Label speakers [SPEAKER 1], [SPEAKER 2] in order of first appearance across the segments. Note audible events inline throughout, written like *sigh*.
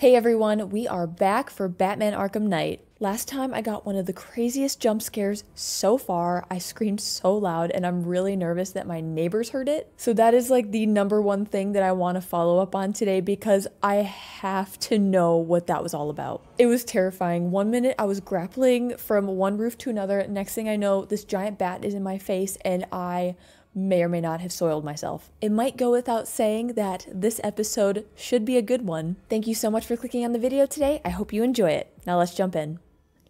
[SPEAKER 1] Hey everyone, we are back for Batman Arkham Knight. Last time I got one of the craziest jump scares so far. I screamed so loud and I'm really nervous that my neighbors heard it. So that is like the number one thing that I want to follow up on today because I have to know what that was all about. It was terrifying. One minute I was grappling from one roof to another. Next thing I know, this giant bat is in my face and I may or may not have soiled myself. It might go without saying that this episode should be a good one. Thank you so much for clicking on the video today. I hope you enjoy it. Now let's jump in.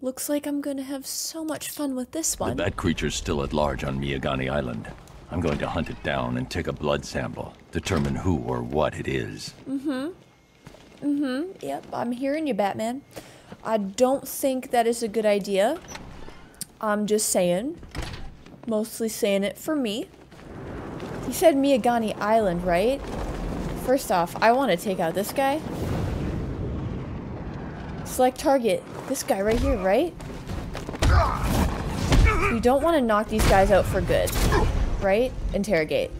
[SPEAKER 1] Looks like I'm gonna have so much fun with this one.
[SPEAKER 2] The bat creature's still at large on Miagani Island. I'm going to hunt it down and take a blood sample, determine who or what it is.
[SPEAKER 1] Mm-hmm. Mm-hmm. Yep, I'm hearing you, Batman. I don't think that is a good idea. I'm just saying. Mostly saying it for me. He said Miagani Island, right? First off, I want to take out this guy. Select target. This guy right here, right? We don't want to knock these guys out for good. Right? Interrogate.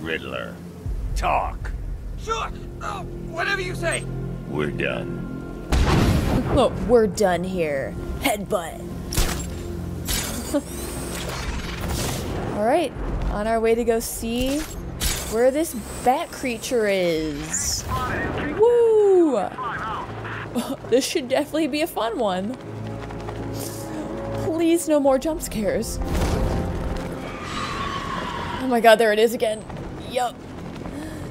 [SPEAKER 2] Riddler. Talk.
[SPEAKER 3] Sure. Oh, whatever you say.
[SPEAKER 2] We're done.
[SPEAKER 1] Look, *laughs* we're done here. Headbutt. *laughs* Alright, on our way to go see where this bat creature is. Woo! *laughs* this should definitely be a fun one. Please, no more jump scares. Oh my god, there it is again. Yup.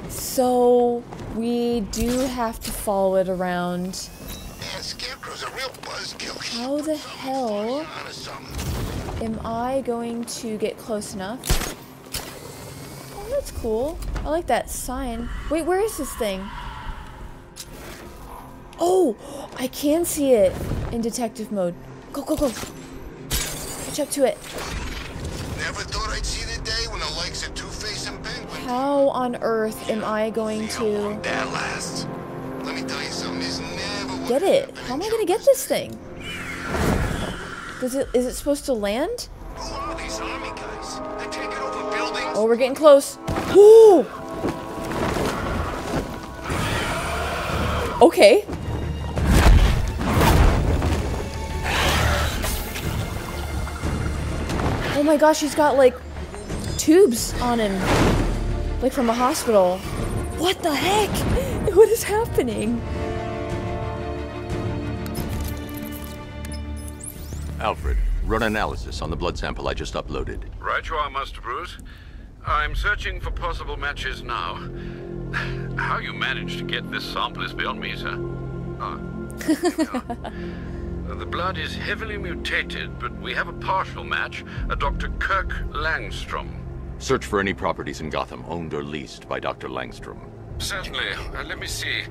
[SPEAKER 1] So, we do have to follow it around.
[SPEAKER 4] Scarecrow's a real buzzkill.
[SPEAKER 1] How the hell am I going to get close enough? Oh, that's cool. I like that sign. Wait, where is this thing? Oh, I can see it in detective mode. Go, go, go. Catch up to it.
[SPEAKER 4] Never thought I'd see the day when the likes of Two-Face and Penguin.
[SPEAKER 1] How on earth am I going
[SPEAKER 4] See how long
[SPEAKER 1] to
[SPEAKER 4] that lasts.
[SPEAKER 1] Get it? How am I to get this thing? Does it, is it supposed to land? Oh, we're getting close. Woo! *gasps* Okay. Oh my gosh, he's got like tubes on him. Like from a hospital. What the heck? *laughs* What is happening?
[SPEAKER 2] Run analysis on the blood sample I just uploaded.
[SPEAKER 5] Right you are, Master Bruce. I'm searching for possible matches now. How you managed to get this sample is beyond me, sir. Ah. *laughs* the blood is heavily mutated, but we have a partial match, a Dr. Kirk Langstrom.
[SPEAKER 2] Search for any properties in Gotham owned or leased by Dr. Langstrom.
[SPEAKER 5] Certainly. Uh, let me see.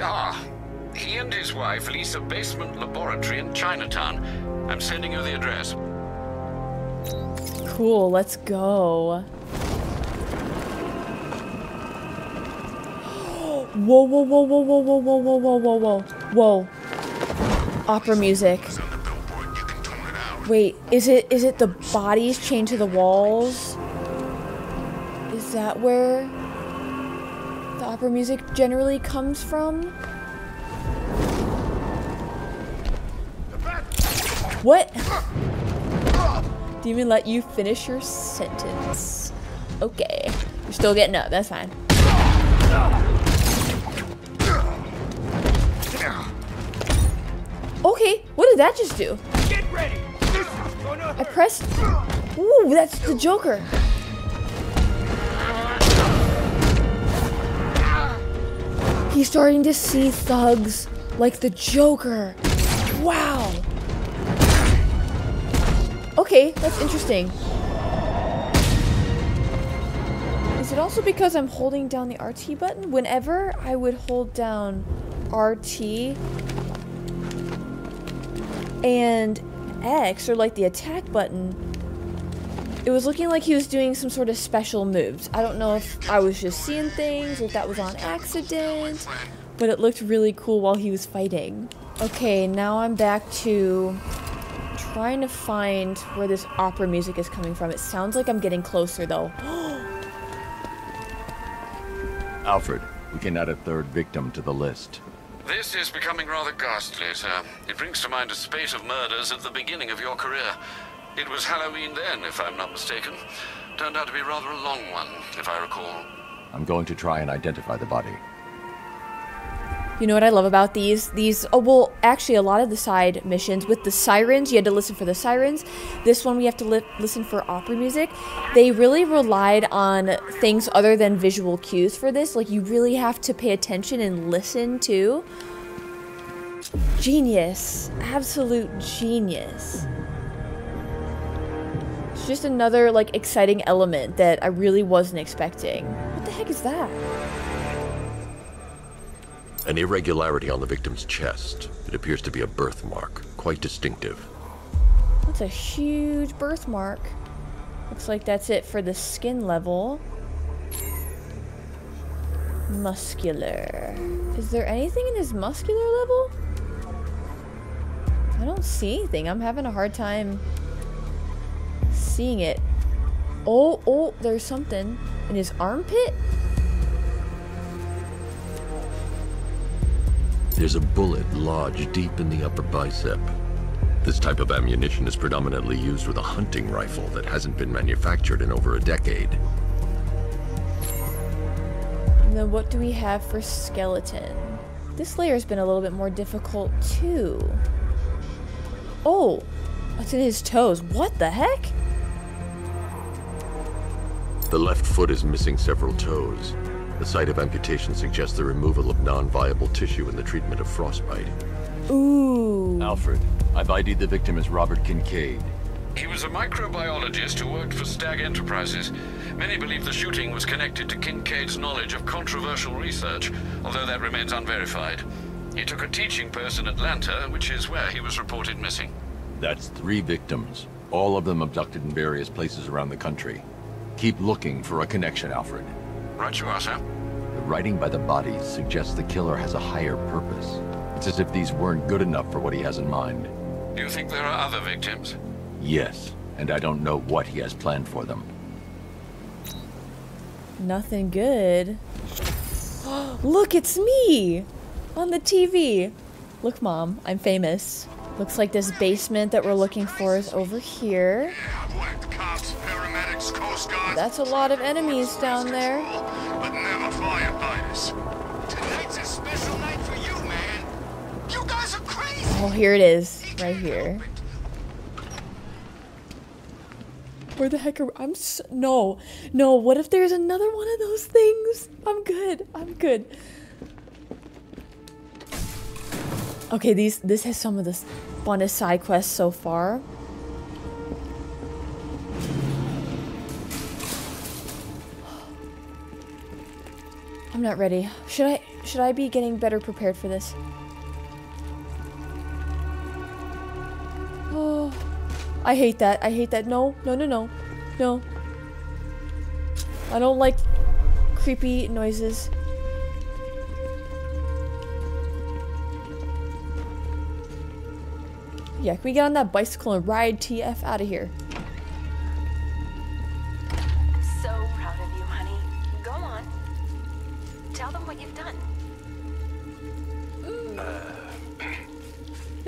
[SPEAKER 5] Ah, he and his wife lease a basement laboratory in Chinatown. I'm sending you the address.
[SPEAKER 1] Cool, let's go. Whoa, whoa, whoa, whoa, whoa, whoa, whoa, whoa, whoa, whoa, whoa, whoa. Opera music. Wait, is it is it the bodies chained to the walls? Is that where the opera music generally comes from? What? Demon let you finish your sentence. Okay. You're still getting up, that's fine. Okay, what did that just do?
[SPEAKER 3] Get ready. This is gonna
[SPEAKER 1] I pressed. Ooh, that's the Joker. He's starting to see thugs like the Joker. Wow. Okay, that's interesting. Is it also because I'm holding down the RT button? Whenever I would hold down RT and X, or like the attack button, it was looking like he was doing some sort of special moves. I don't know if I was just seeing things if that was on accident, but it looked really cool while he was fighting. Okay, now I'm back to trying to find where this opera music is coming from. It sounds like I'm getting closer though. *gasps*
[SPEAKER 2] Alfred, we can add a third victim to the list.
[SPEAKER 5] This is becoming rather ghastly, sir. It brings to mind a spate of murders at the beginning of your career. It was Halloween then, if I'm not mistaken. Turned out to be rather a long one, if I recall.
[SPEAKER 2] I'm going to try and identify the body.
[SPEAKER 1] You know what I love about these? These, oh, well, actually, a lot of the side missions with the sirens, you had to listen for the sirens. This one, we have to li listen for opera music. They really relied on things other than visual cues for this. Like, you really have to pay attention and listen to. Genius. Absolute genius. It's just another, like, exciting element that I really wasn't expecting. What the heck is that?
[SPEAKER 6] An irregularity on the victim's chest. It appears to be a birthmark, quite distinctive.
[SPEAKER 1] That's a huge birthmark. Looks like that's it for the skin level. Muscular. Is there anything in his muscular level? I don't see anything. I'm having a hard time seeing it. Oh, oh, there's something. In his armpit?
[SPEAKER 6] There's a bullet lodged deep in the upper bicep. This type of ammunition is predominantly used with a hunting rifle that hasn't been manufactured in over a decade.
[SPEAKER 1] And then what do we have for skeleton? This layer's been a little bit more difficult too. Oh, what's in his toes? What the heck?
[SPEAKER 6] The left foot is missing several toes. The site of amputation suggests the removal of non-viable tissue in the treatment of frostbite.
[SPEAKER 1] Ooh.
[SPEAKER 2] Alfred, I've ID'd the victim as Robert Kincaid.
[SPEAKER 5] He was a microbiologist who worked for Stagg Enterprises. Many believe the shooting was connected to Kincaid's knowledge of controversial research, although that remains unverified. He took a teaching post in Atlanta, which is where he was reported missing.
[SPEAKER 2] That's three victims, all of them abducted in various places around the country. Keep looking for a connection, Alfred.
[SPEAKER 5] Right you are, sir.
[SPEAKER 2] The writing by the bodies suggests the killer has a higher purpose. It's as if these weren't good enough for what he has in mind.
[SPEAKER 5] Do you think there are other victims?
[SPEAKER 2] Yes, and I don't know what he has planned for them.
[SPEAKER 1] Nothing good. *gasps* Look, it's me! On the TV. Look, Mom, I'm famous. Looks like this basement that we're looking for is over here.
[SPEAKER 4] Cops, paramedics, Coast Guard.
[SPEAKER 1] That's a lot of enemies down there.
[SPEAKER 4] But never firefighters. Tonight's a special night for you, man. You guys are crazy.
[SPEAKER 1] Oh, here it is. Right here. Where the heck are I'm s no. No, what if there's another one of those things? I'm good. I'm good. Okay, these this has some of the funnest side quests so far. I'm not ready. Should I should I be getting better prepared for this? Oh, I hate that. I hate that. No, no, no, no, no. I don't like creepy noises. Yeah, can we get on that bicycle and ride TF out of here?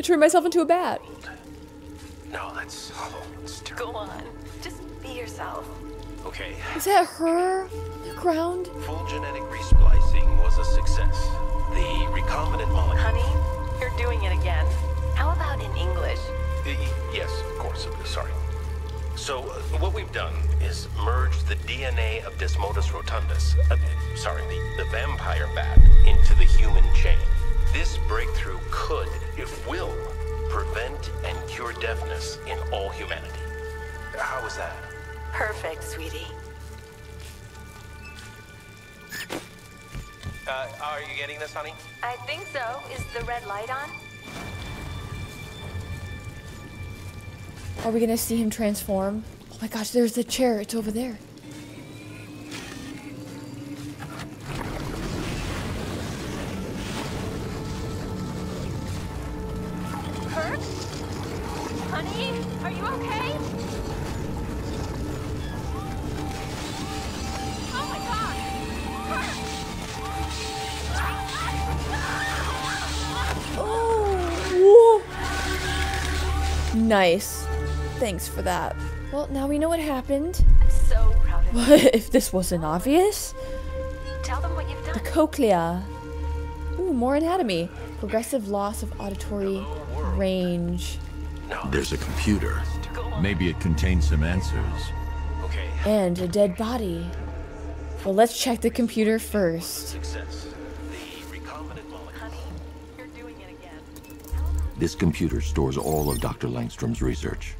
[SPEAKER 1] I turned myself into a bat.
[SPEAKER 7] No, that's hollow. It's terrible.
[SPEAKER 8] Go on. Just be yourself.
[SPEAKER 7] Okay.
[SPEAKER 1] Is that her? The ground?
[SPEAKER 7] Full genetic resplicing was a success. The recombinant molecule.
[SPEAKER 8] Honey, you're doing it again. How about in English?
[SPEAKER 7] Y- y- Yes, of course. Sorry. So, uh, what we've done is merged the DNA of Desmodus rotundus, uh, sorry, the, the vampire bat, into the human chain. This breakthrough could, if will, prevent and cure deafness in all humanity. How is that?
[SPEAKER 8] Perfect, sweetie.
[SPEAKER 7] Uh, are you getting this, honey?
[SPEAKER 8] I think so. Is the red light on?
[SPEAKER 1] Are we gonna see him transform? Oh my gosh, there's the chair. It's over there.
[SPEAKER 8] Honey, are you okay? Oh my god! Oh! Whoa.
[SPEAKER 1] Nice. Thanks for that. Well, now we know what happened.
[SPEAKER 8] I'm so proud of you. *laughs*
[SPEAKER 1] if this wasn't obvious?
[SPEAKER 8] Tell them what you've done.
[SPEAKER 1] The cochlea. Ooh, more anatomy. Progressive loss of auditory range.
[SPEAKER 6] There's a computer.
[SPEAKER 2] Maybe it contains some answers.
[SPEAKER 7] Okay,
[SPEAKER 1] And a dead body. Well, let's check the computer first.
[SPEAKER 7] success. The recombinant molecule.
[SPEAKER 8] Honey, you're doing it again.
[SPEAKER 6] This computer stores all of Dr. Langstrom's research.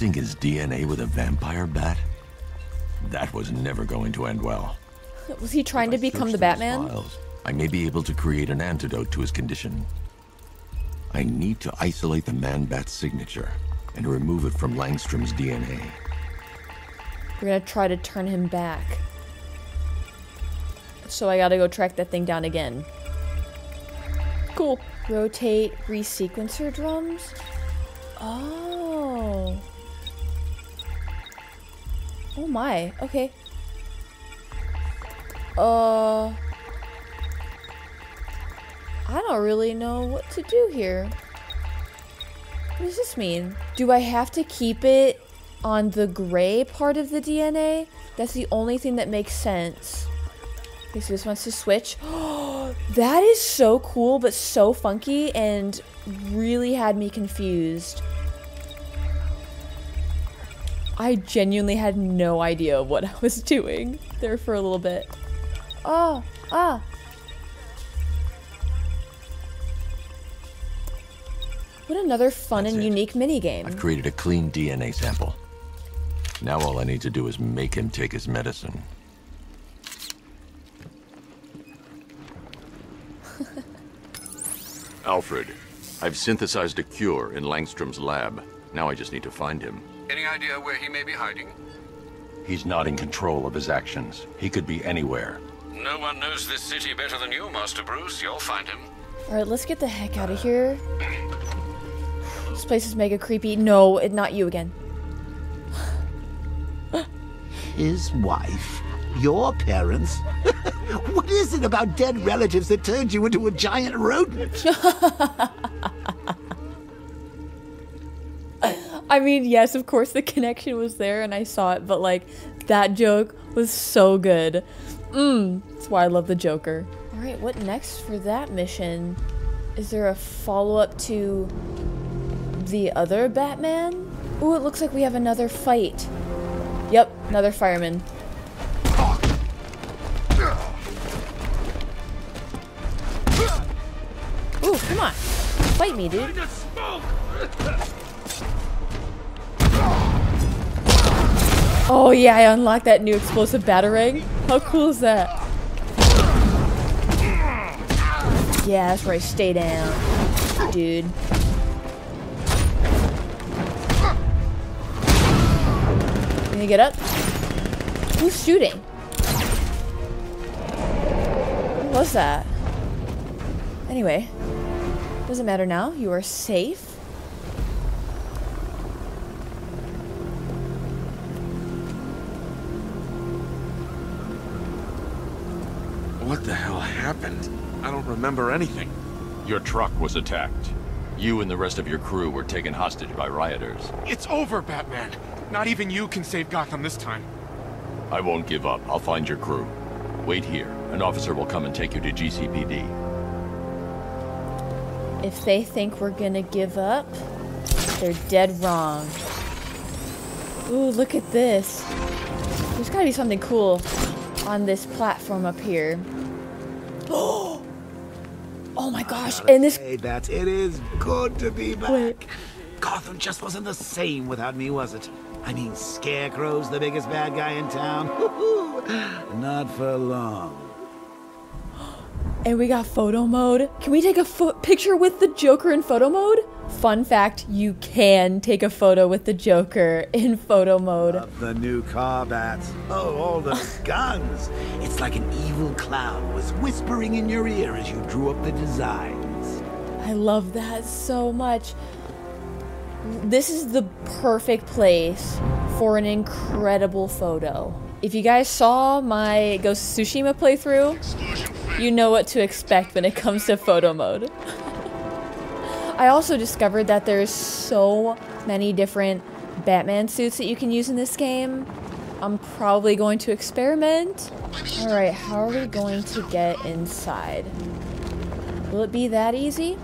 [SPEAKER 6] Mixing his DNA with a vampire bat? That was never going to end well.
[SPEAKER 1] Was he trying to become the Batman?
[SPEAKER 6] files, I may be able to create an antidote to his condition. I need to isolate the man-bat signature and remove it from Langstrom's DNA.
[SPEAKER 1] We're gonna try to turn him back. So I gotta go track that thing down again. Cool. Rotate resequencer drums? Oh. Oh my. Okay. Uh. I don't really know what to do here. What does this mean? Do I have to keep it on the gray part of the DNA? That's the only thing that makes sense. Okay, so this wants to switch. *gasps* that is so cool, but so funky and really had me confused. I genuinely had no idea what I was *laughs* doing there for a little bit. Oh, ah. What another fun
[SPEAKER 6] That's
[SPEAKER 1] and
[SPEAKER 6] it.
[SPEAKER 1] unique minigame.
[SPEAKER 6] I've created a clean DNA sample. Now all I need to do is make him take his medicine. *laughs* Alfred, I've synthesized a cure in Langstrom's lab. Now I just need to find him.
[SPEAKER 5] Any idea where he may be hiding?
[SPEAKER 2] He's not in control of his actions. He could be anywhere.
[SPEAKER 5] No one knows this city better than you, Master Bruce. You'll find him.
[SPEAKER 1] Alright, let's get the heck out of here. This place is mega creepy. No, it, not you again.
[SPEAKER 9] His wife? Your parents? *laughs* what is it about dead relatives that turned you into a giant rodent? *laughs*
[SPEAKER 1] I mean, yes, of course the *laughs* connection was there and I saw it, but like, that joke was so good. Mmm, that's why I love the Joker. Alright, what next for that mission? Is there a follow up to the other Batman? Ooh, it looks like we have another fight. Yep, another fireman. Ooh, come on. Fight me, dude. Oh yeah, I unlocked that new explosive batarang. How cool is that? Yeah, that's right. Stay down, dude. Can you get up? Who's shooting? What was that? Anyway, doesn't matter now. You are safe.
[SPEAKER 10] Happened? I don't remember anything.
[SPEAKER 2] Your truck was attacked. You and the rest of your crew were taken hostage by rioters.
[SPEAKER 10] It's over, Batman. Not even you can save Gotham this time.
[SPEAKER 2] I won't give up. I'll find your crew. Wait here. An officer will come and take you to GCPD.
[SPEAKER 1] If they think we're gonna give up, they're dead wrong. Ooh, look at this. There's gotta be something cool on this platform up here. Oh *gasps* Oh my gosh, and this
[SPEAKER 9] Hey, Bats, it is good to be back.
[SPEAKER 1] Wait.
[SPEAKER 9] Gotham just wasn't the same without me, was it? I mean, Scarecrow's the biggest bad guy in town. *laughs* Not for long.
[SPEAKER 1] and we got photo mode. Can we take a picture with the Joker in photo mode? Fun fact, you can take a photo with the Joker in photo mode.
[SPEAKER 9] Love the new car bats. Oh, all those *laughs* guns. It's like an evil clown was whispering in your ear as you drew up the designs.
[SPEAKER 1] I love that so much. This is the perfect place for an incredible photo. If you guys saw my Ghost of Tsushima playthrough, you know what to expect when it comes to photo mode. *laughs* I also discovered that there's so many different Batman suits that you can use in this game. I'm probably going to experiment. Alright, how are we going to get inside? Will it be that easy?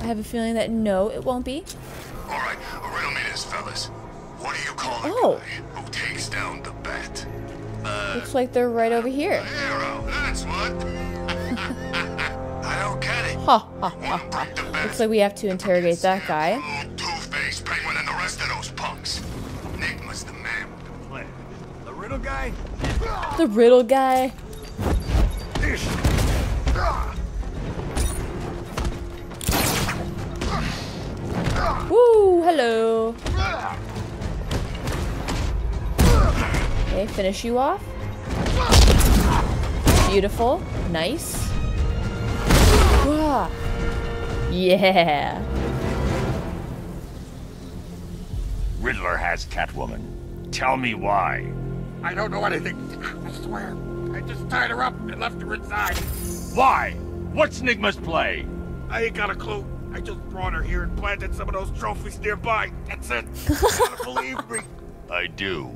[SPEAKER 1] I have a feeling that no, it won't be.
[SPEAKER 4] All right, riddle me this, fellas. What do you call
[SPEAKER 1] Oh.
[SPEAKER 4] guy who takes down the bat? Uh,
[SPEAKER 1] Looks like they're right over here.
[SPEAKER 4] hero, that's what.
[SPEAKER 1] Looks like we have to interrogate that guy.
[SPEAKER 4] Penguin, and the rest of those punks. The man.
[SPEAKER 3] The riddle guy?
[SPEAKER 1] The riddle guy. Woo, hello. Okay, finish you off. Beautiful. Nice. Yeah.
[SPEAKER 2] Riddler has Catwoman. Tell me why.
[SPEAKER 3] I don't know anything. I swear. I just tied her up and left her inside.
[SPEAKER 2] Why? What's Nigma's play?
[SPEAKER 3] I ain't got a clue. I just brought her here and planted some of those trophies nearby. That's it. You gotta *laughs* believe me.
[SPEAKER 2] I do.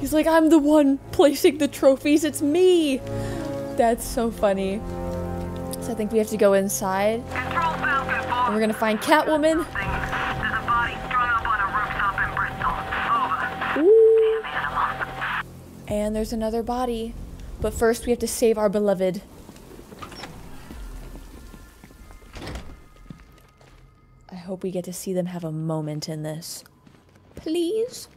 [SPEAKER 1] He's like, I'm the one placing the trophies. It's me. That's so funny. I think we have to go inside. And we're gonna find Catwoman. And there's another body. But first we have to save our beloved. I hope we get to see them have a moment in this. Please?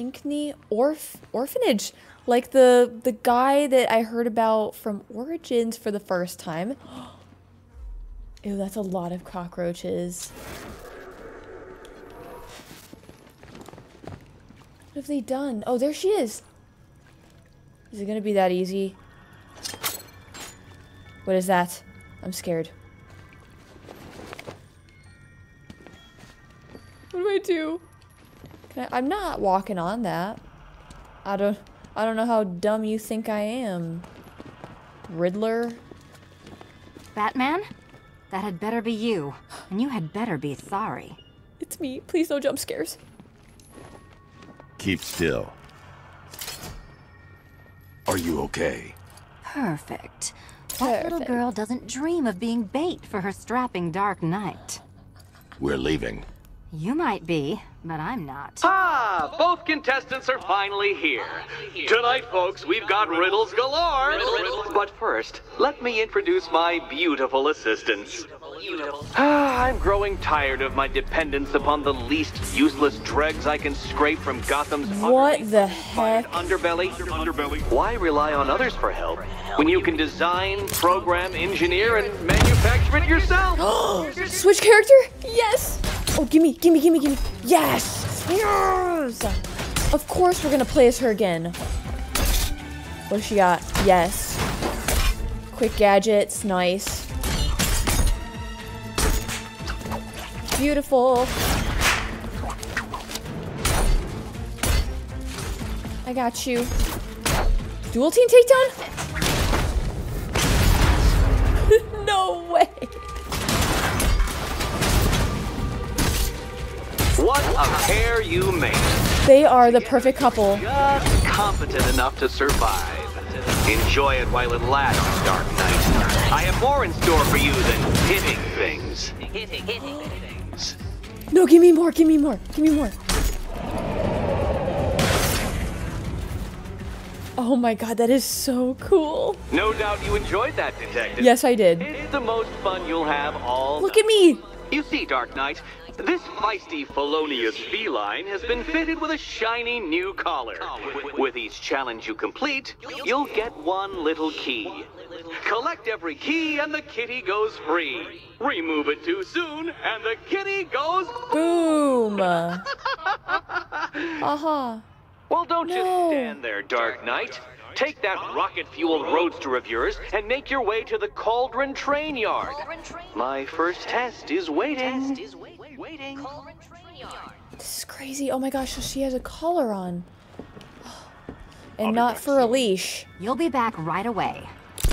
[SPEAKER 1] Pinkney Orph Orphanage, like the the guy that I heard about from Origins for the first time. *gasps* Ew, that's a lot of cockroaches. What have they done? Oh, there she is. Is it gonna be that easy? What is that? I'm scared. What do I do? Can I, I'm not walking on that. I don't. I don't know how dumb you think I am. Riddler.
[SPEAKER 11] Batman? That had better be you. And you had better be sorry.
[SPEAKER 1] It's me. Please no jump scares.
[SPEAKER 2] Keep still. Are you okay?
[SPEAKER 11] Perfect. What little girl doesn't dream of being bait for her strapping Dark Knight?
[SPEAKER 2] We're leaving.
[SPEAKER 11] You might be, but I'm not.
[SPEAKER 12] Ah, both contestants are finally here. Tonight, folks, we've got riddles galore. But first, let me introduce my beautiful assistants. Ah, I'm growing tired of my dependence upon the least useless dregs I can scrape from Gotham's
[SPEAKER 1] What the heck?
[SPEAKER 12] underbelly. Underbelly. Why rely on others for help when you can design, program, engineer, and manufacture it yourself? *gasps*
[SPEAKER 1] Switch character? Yes! Oh, gimme, gimme, gimme, gimme. Yes! Yes! Of course we're gonna play as her again. What does she got? Yes. Quick gadgets, nice. Beautiful. I got you. Dual team takedown?
[SPEAKER 12] What a pair you make.
[SPEAKER 1] They are the perfect couple.
[SPEAKER 12] Just competent enough to survive. Enjoy it while it lasts, Dark Knight. I have more in store for you than hitting things. Hitting, hitting things.
[SPEAKER 1] No, give me more, give me more, give me more. Oh my god, that is so cool.
[SPEAKER 12] No doubt you enjoyed that, Detective.
[SPEAKER 1] Yes, I did.
[SPEAKER 12] It's the most fun you'll have all
[SPEAKER 1] Look at me.
[SPEAKER 12] You see, Dark Knight, This feisty felonious feline has been fitted with a shiny new collar. With each challenge you complete, you'll get one little key. Collect every key and the kitty goes free. Remove it too soon and the kitty goes
[SPEAKER 1] Boom. *laughs* Aha. uh-huh.
[SPEAKER 12] Well, don't no. just stand there, Dark Knight. Take that rocket-fueled roadster of yours and make your way to the Cauldron Train Yard. My first test is waiting.
[SPEAKER 8] Waiting.
[SPEAKER 1] This is crazy. Oh my gosh, so she has a collar on. *gasps* And oh not for soon. a leash.
[SPEAKER 11] You'll be back right away.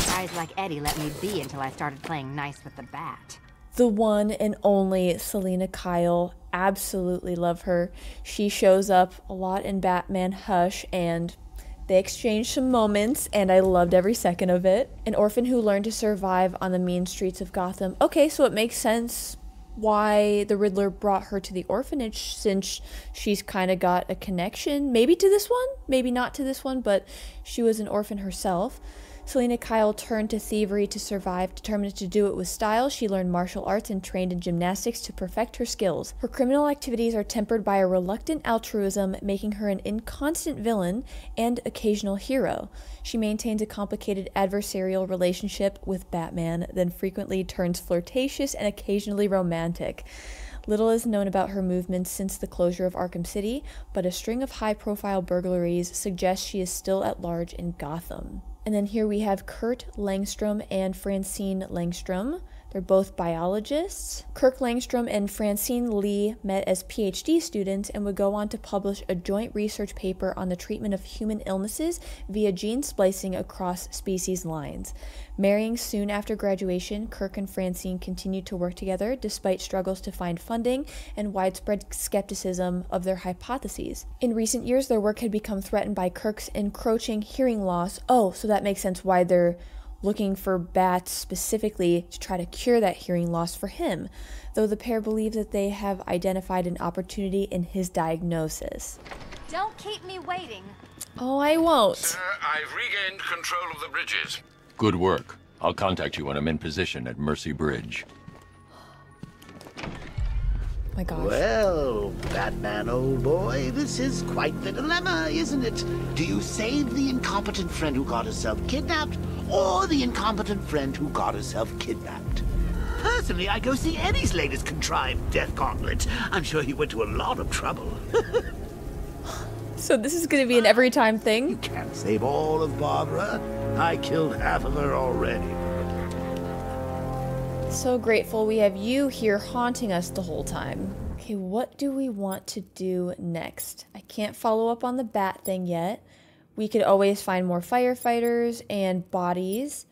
[SPEAKER 11] Guys like Eddie let me be until I started playing nice with the bat.
[SPEAKER 1] The one and only Selina Kyle. Absolutely love her. She shows up a lot in Batman Hush and they exchanged some moments, and I loved every second of it. An orphan who learned to survive on the mean streets of Gotham. Okay, so it makes sense why the Riddler brought her to the orphanage since she's kind of got a connection. Maybe to this one, maybe not to this one, but she was an orphan herself. Selina Kyle turned to thievery to survive. Determined to do it with style, she learned martial arts and trained in gymnastics to perfect her skills. Her criminal activities are tempered by a reluctant altruism, making her an inconstant villain and occasional hero. She maintains a complicated adversarial relationship with Batman, then frequently turns flirtatious and occasionally romantic. Little is known about her movements since the closure of Arkham City, but a string of high profile burglaries suggests she is still at large in Gotham. And then here we have Kurt Langstrom and Francine Langstrom. They're both biologists. Kirk Langstrom and Francine Lee met as PhD students and would go on to publish a joint research paper on the treatment of human illnesses via gene splicing across species lines. Marrying soon after graduation, Kirk and Francine continued to work together despite struggles to find funding and widespread skepticism of their hypotheses. In recent years, their work had become threatened by Kirk's encroaching hearing loss. Oh, so that makes sense why they're looking for bats specifically to try to cure that hearing loss for him, though the pair believe that they have identified an opportunity in his diagnosis.
[SPEAKER 8] Don't keep me waiting.
[SPEAKER 1] Oh, I won't.
[SPEAKER 5] Sir, I've regained control of the bridges.
[SPEAKER 2] Good work. I'll contact you when I'm in position at Mercy Bridge
[SPEAKER 1] my gosh.
[SPEAKER 9] Well, Batman, old boy, this is quite the dilemma, isn't it? Do you save the incompetent friend who got herself kidnapped, or the incompetent friend who got herself kidnapped? Personally, I go see Eddie's latest contrived death gauntlet. I'm sure he went to a lot of trouble. *laughs*
[SPEAKER 1] so this is going to be an every time thing?
[SPEAKER 9] You can't save all of Barbara. I killed half of her already.
[SPEAKER 1] So grateful we have you here haunting us the whole time. Okay, what do we want to do next? I can't follow up on the bat thing yet. We could always find more firefighters and bodies.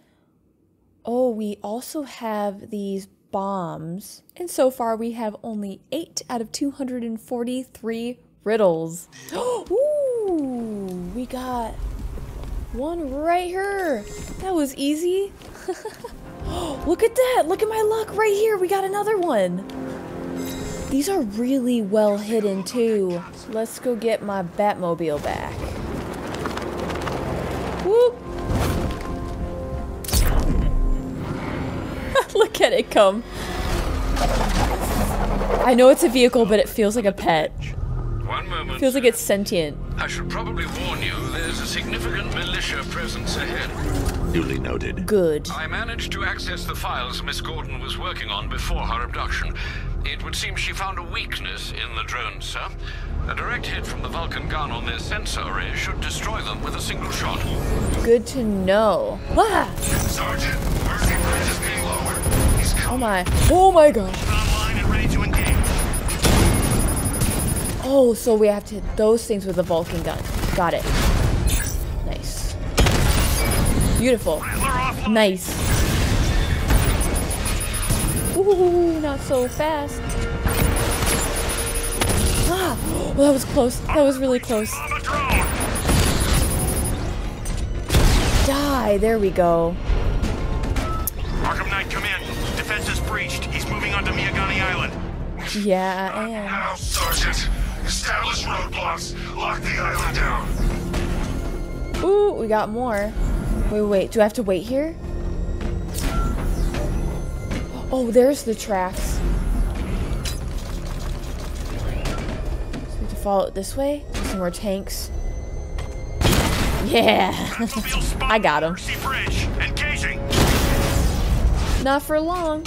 [SPEAKER 1] Oh, we also have these bombs. And so far we have only 8 out of 243 riddles. *gasps* Ooh, we got one right here. That was easy. *laughs* *gasps* Look at that! Look at my luck right here! We got another one! These are really well hidden too. Let's go get my Batmobile back. Whoop! *laughs* Look at it come. I know it's a vehicle, but it feels like a pet.
[SPEAKER 5] One moment.
[SPEAKER 1] Feels like it's sentient.
[SPEAKER 5] I should probably warn you, there's a significant militia presence ahead.
[SPEAKER 2] Duly noted.
[SPEAKER 1] Good.
[SPEAKER 5] I managed to access the files Miss Gordon was working on before her abduction. It would seem she found a weakness in the drones, sir. A direct hit from the Vulcan gun on their sensor array should destroy them with a single shot.
[SPEAKER 1] Good to know. Ah!
[SPEAKER 4] Sergeant, Mercy Bridge is being lowered. He's
[SPEAKER 1] coming. Oh my. Oh my gosh.
[SPEAKER 4] Online and ready to engage.
[SPEAKER 1] Oh, so we have to hit those things with the Vulcan gun. Got it. Beautiful. Nice. Ooh, not so fast. Ah, oh, that was close. That was really close. Die. There we go.
[SPEAKER 3] Arkham Knight, come in. Defense is breached. He's moving onto Miagani Island.
[SPEAKER 1] Yeah, I am.
[SPEAKER 4] Now, Sergeant. Establish roadblocks. Lock the island down.
[SPEAKER 1] Ooh, we got more. Wait, wait, do I have to wait here? Oh, there's the tracks. So we have to follow it this way. Some more tanks. Yeah. *laughs* I got him. Not for long.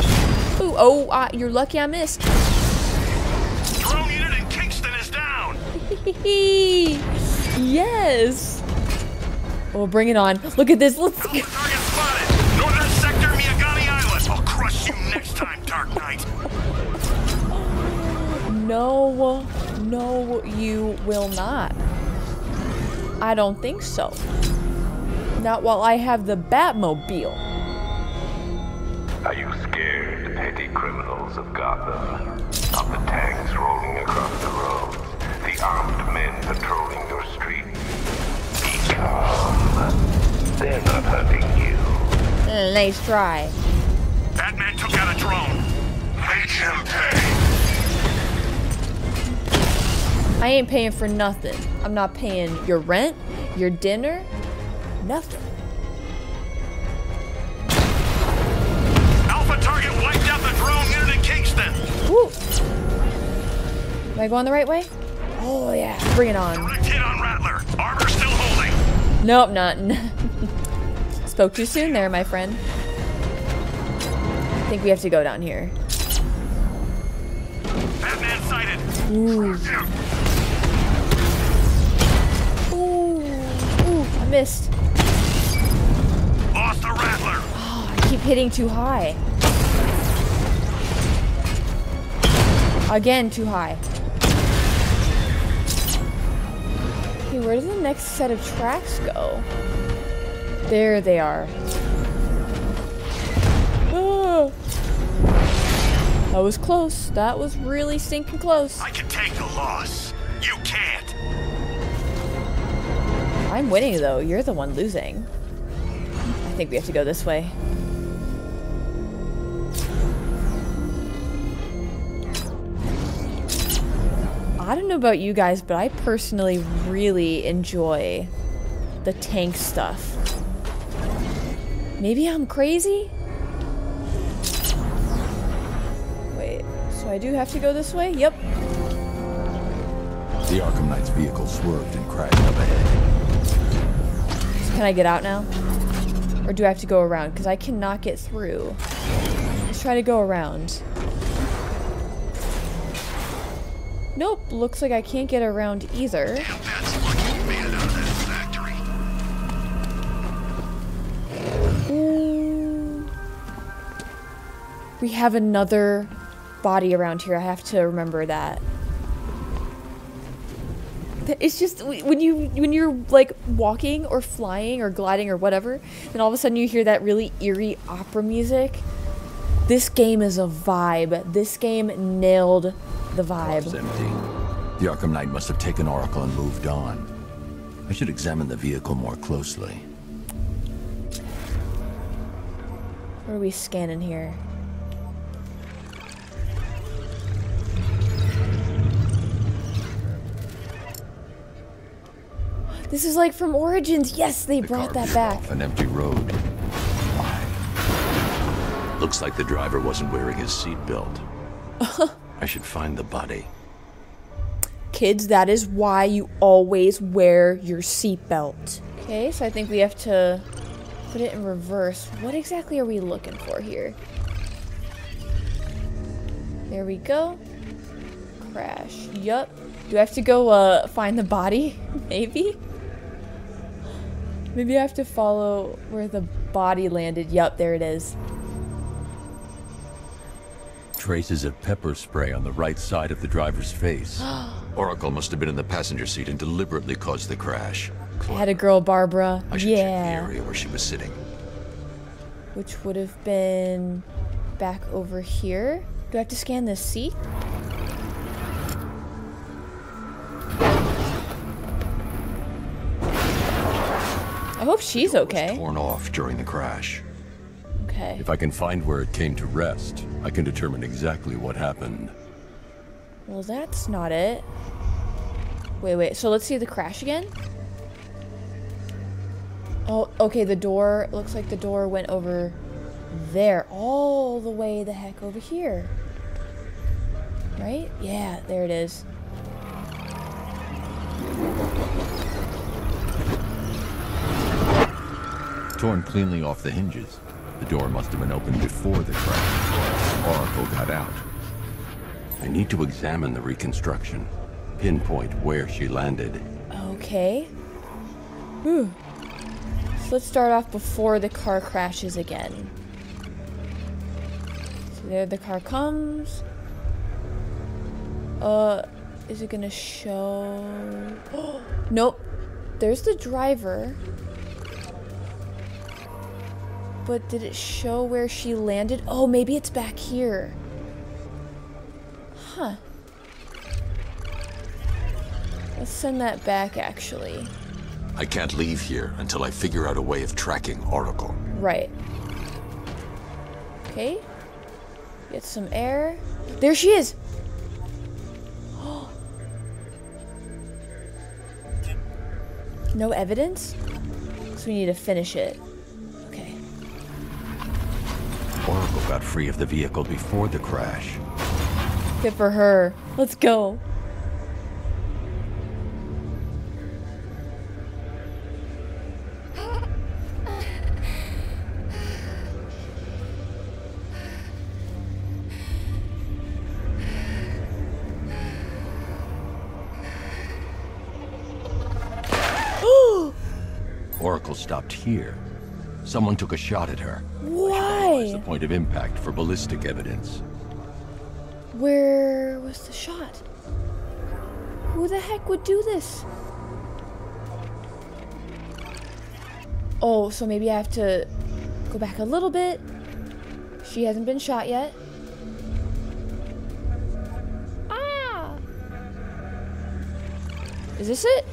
[SPEAKER 1] Ooh, oh, uh, you're lucky I missed.
[SPEAKER 3] Drone unit in Kingston is down. *laughs*
[SPEAKER 1] yes. Oh, bring it on. Look at this. Let's
[SPEAKER 3] spotted. Northern sector, Miagani Island. I'll crush you next time, Dark Knight.
[SPEAKER 1] No, no, you will not. I don't think so. Not while I have the Batmobile.
[SPEAKER 13] Are you scared, petty criminals of Gotham? Of the tanks rolling across the roads, the armed men patrolling They're not hurting you.
[SPEAKER 1] Mm, nice try.
[SPEAKER 3] Batman took out a drone. Make him pay.
[SPEAKER 1] I ain't paying for nothing. I'm not paying your rent, your dinner, nothing.
[SPEAKER 3] Alpha target wiped out the drone unit in Kingston.
[SPEAKER 1] Woo! Am I going the right way? Oh yeah, bring it on.
[SPEAKER 3] Direct hit on Rattler. Armor still holding.
[SPEAKER 1] Nope, not. *laughs* Spoke too soon there, my friend. I think we have to go down here.
[SPEAKER 3] Batman sighted.
[SPEAKER 1] Ooh. Ooh, ooh, I missed.
[SPEAKER 3] Lost the Rattler.
[SPEAKER 1] Oh, I keep hitting too high. Again, too high. Okay, where does the next set of tracks go? There they are. Ah. That was close. That was really stinking close.
[SPEAKER 3] I can take the loss. You can't.
[SPEAKER 1] I'm winning though. You're the one losing. I think we have to go this way. I don't know about you guys, but I personally really enjoy the tank stuff. Maybe I'm crazy? Wait, so I do have to go this way? Yep.
[SPEAKER 2] The Arkham Knight's vehicle swerved and crashed up ahead.
[SPEAKER 1] So can I get out now? Or do I have to go around? Because I cannot get through. Let's try to go around. Nope, looks like I can't get around either. Ooh. We have another body around here. I have to remember that. It's just when you when you're like walking or flying or gliding or whatever, and all of a sudden you hear that really eerie opera music. This game is a vibe. This game nailed the vibe.
[SPEAKER 2] The Arkham Knight must have taken Oracle and moved on. I should examine the vehicle more closely.
[SPEAKER 1] What are we scanning here? This is like from Origins. Yes, they brought that back.
[SPEAKER 2] Off an empty road. Why? Looks like the driver wasn't wearing his seatbelt. *laughs* I should find the body.
[SPEAKER 1] Kids, that is why you always wear your seatbelt. Okay, so I think we have to put it in reverse. What exactly are we looking for here? There we go. Crash. Yup. Do I have to go uh, find the body? *laughs* Maybe? Maybe I have to follow where the body landed. Yup, there it is.
[SPEAKER 2] Traces of pepper spray on the right side of the driver's face. *gasps*
[SPEAKER 6] Oracle must have been in the passenger seat and deliberately caused the crash.
[SPEAKER 1] I had a girl, Barbara.
[SPEAKER 6] I should check the
[SPEAKER 1] yeah.
[SPEAKER 6] area where she was sitting.
[SPEAKER 1] Which would have been back over here. Do I have to scan this seat? I hope she's okay.
[SPEAKER 6] Torn off during the crash.
[SPEAKER 1] Okay.
[SPEAKER 2] If I can find where it came to rest, I can determine exactly what happened.
[SPEAKER 1] Well, that's not it. Wait, wait. So let's see the crash again. Oh, okay. The door looks like the door went over there, all the way the heck over here. Right? Yeah, there it is.
[SPEAKER 2] Torn cleanly off the hinges. The door must have been opened before the crash. Oracle got out. I need to examine the reconstruction, pinpoint where she landed.
[SPEAKER 1] Okay. Whew. So let's start off before the car crashes again. So there the car comes. Uh, is it gonna show? *gasps* nope. There's the driver. But did it show where she landed? Oh, maybe it's back here. Huh. Let's send that back, actually.
[SPEAKER 6] I can't leave here until I figure out a way of tracking Oracle.
[SPEAKER 1] Right. Okay. Get some air. There she is! *gasps* no evidence? So we need to finish it.
[SPEAKER 2] Oracle got free of the vehicle before the crash.
[SPEAKER 1] Good for her. Let's go.
[SPEAKER 2] Oracle stopped here. Someone took a shot at her.
[SPEAKER 1] Why?
[SPEAKER 2] The point of impact for ballistic evidence.
[SPEAKER 1] Where was the shot? Who the heck would do this? Oh, so maybe I have to go back a little bit. She hasn't been shot yet. Ah! Is this it?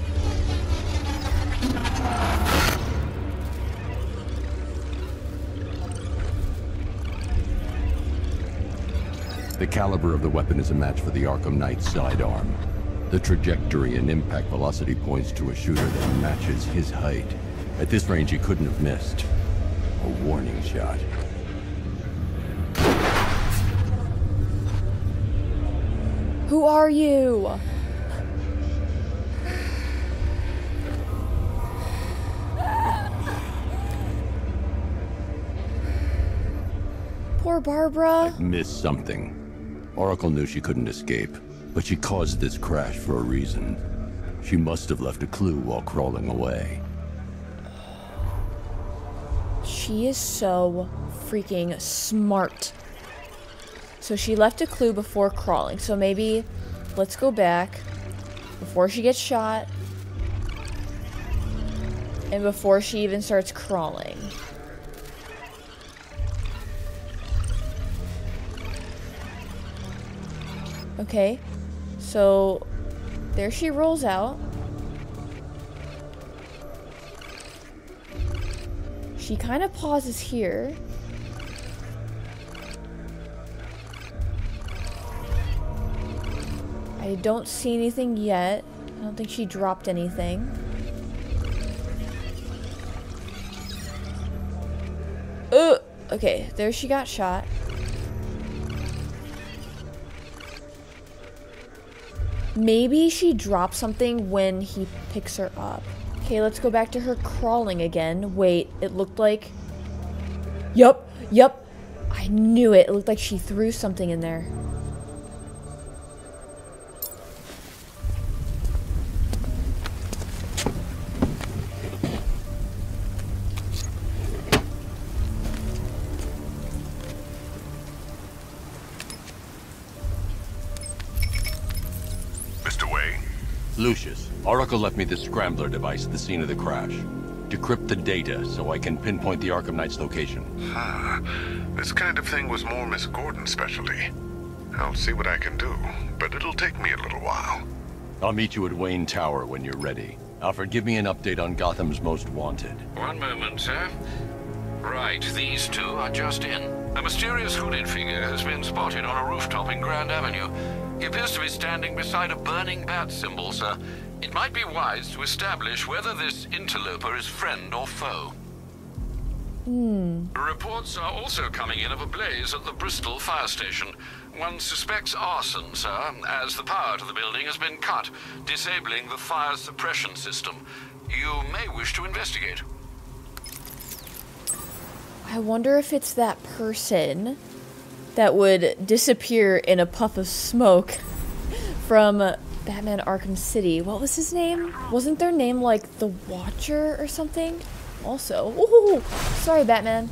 [SPEAKER 2] The caliber of the weapon is a match for the Arkham Knight's sidearm. The trajectory and impact velocity points to a shooter that matches his height. At this range, he couldn't have missed. A warning shot.
[SPEAKER 1] Who are you? Poor Barbara.
[SPEAKER 2] Missed something. Oracle knew she couldn't escape, but she caused this crash for a reason. She must have left a clue while crawling away.
[SPEAKER 1] She is so freaking smart. So she left a clue before crawling. So maybe let's go back before she gets shot and before she even starts crawling. Okay, so there she rolls out. She kind of pauses here. I don't see anything yet. I don't think she dropped anything. Uh, okay, there she got shot. Maybe she dropped something when he picks her up. Okay, let's go back to her crawling again. Wait, it looked like... Yup, yup. I knew it. It looked like she threw something in there.
[SPEAKER 2] Oracle left me the scrambler device at the scene of the crash. Decrypt the data so I can pinpoint the Arkham Knight's location.
[SPEAKER 13] Ah, this kind of thing was more Miss Gordon's specialty. I'll see what I can do, but it'll take me a little while.
[SPEAKER 2] I'll meet you at Wayne Tower when you're ready. Alfred, give me an update on Gotham's Most Wanted.
[SPEAKER 5] One moment, sir. Right, these two are just in. A mysterious hooded figure has been spotted on a rooftop in Grand Avenue. He appears to be standing beside a burning bat symbol, sir. It might be wise to establish whether this interloper is friend or foe.
[SPEAKER 1] Hmm.
[SPEAKER 5] Reports are also coming in of a blaze at the Bristol fire station. One suspects arson, sir, as the power to the building has been cut, disabling the fire suppression system. You may wish to investigate.
[SPEAKER 1] I wonder if it's that person that would disappear in a puff of smoke *laughs* from Batman Arkham City. What was his name? Wasn't their name like the Watcher or something? Also, ooh, sorry, Batman.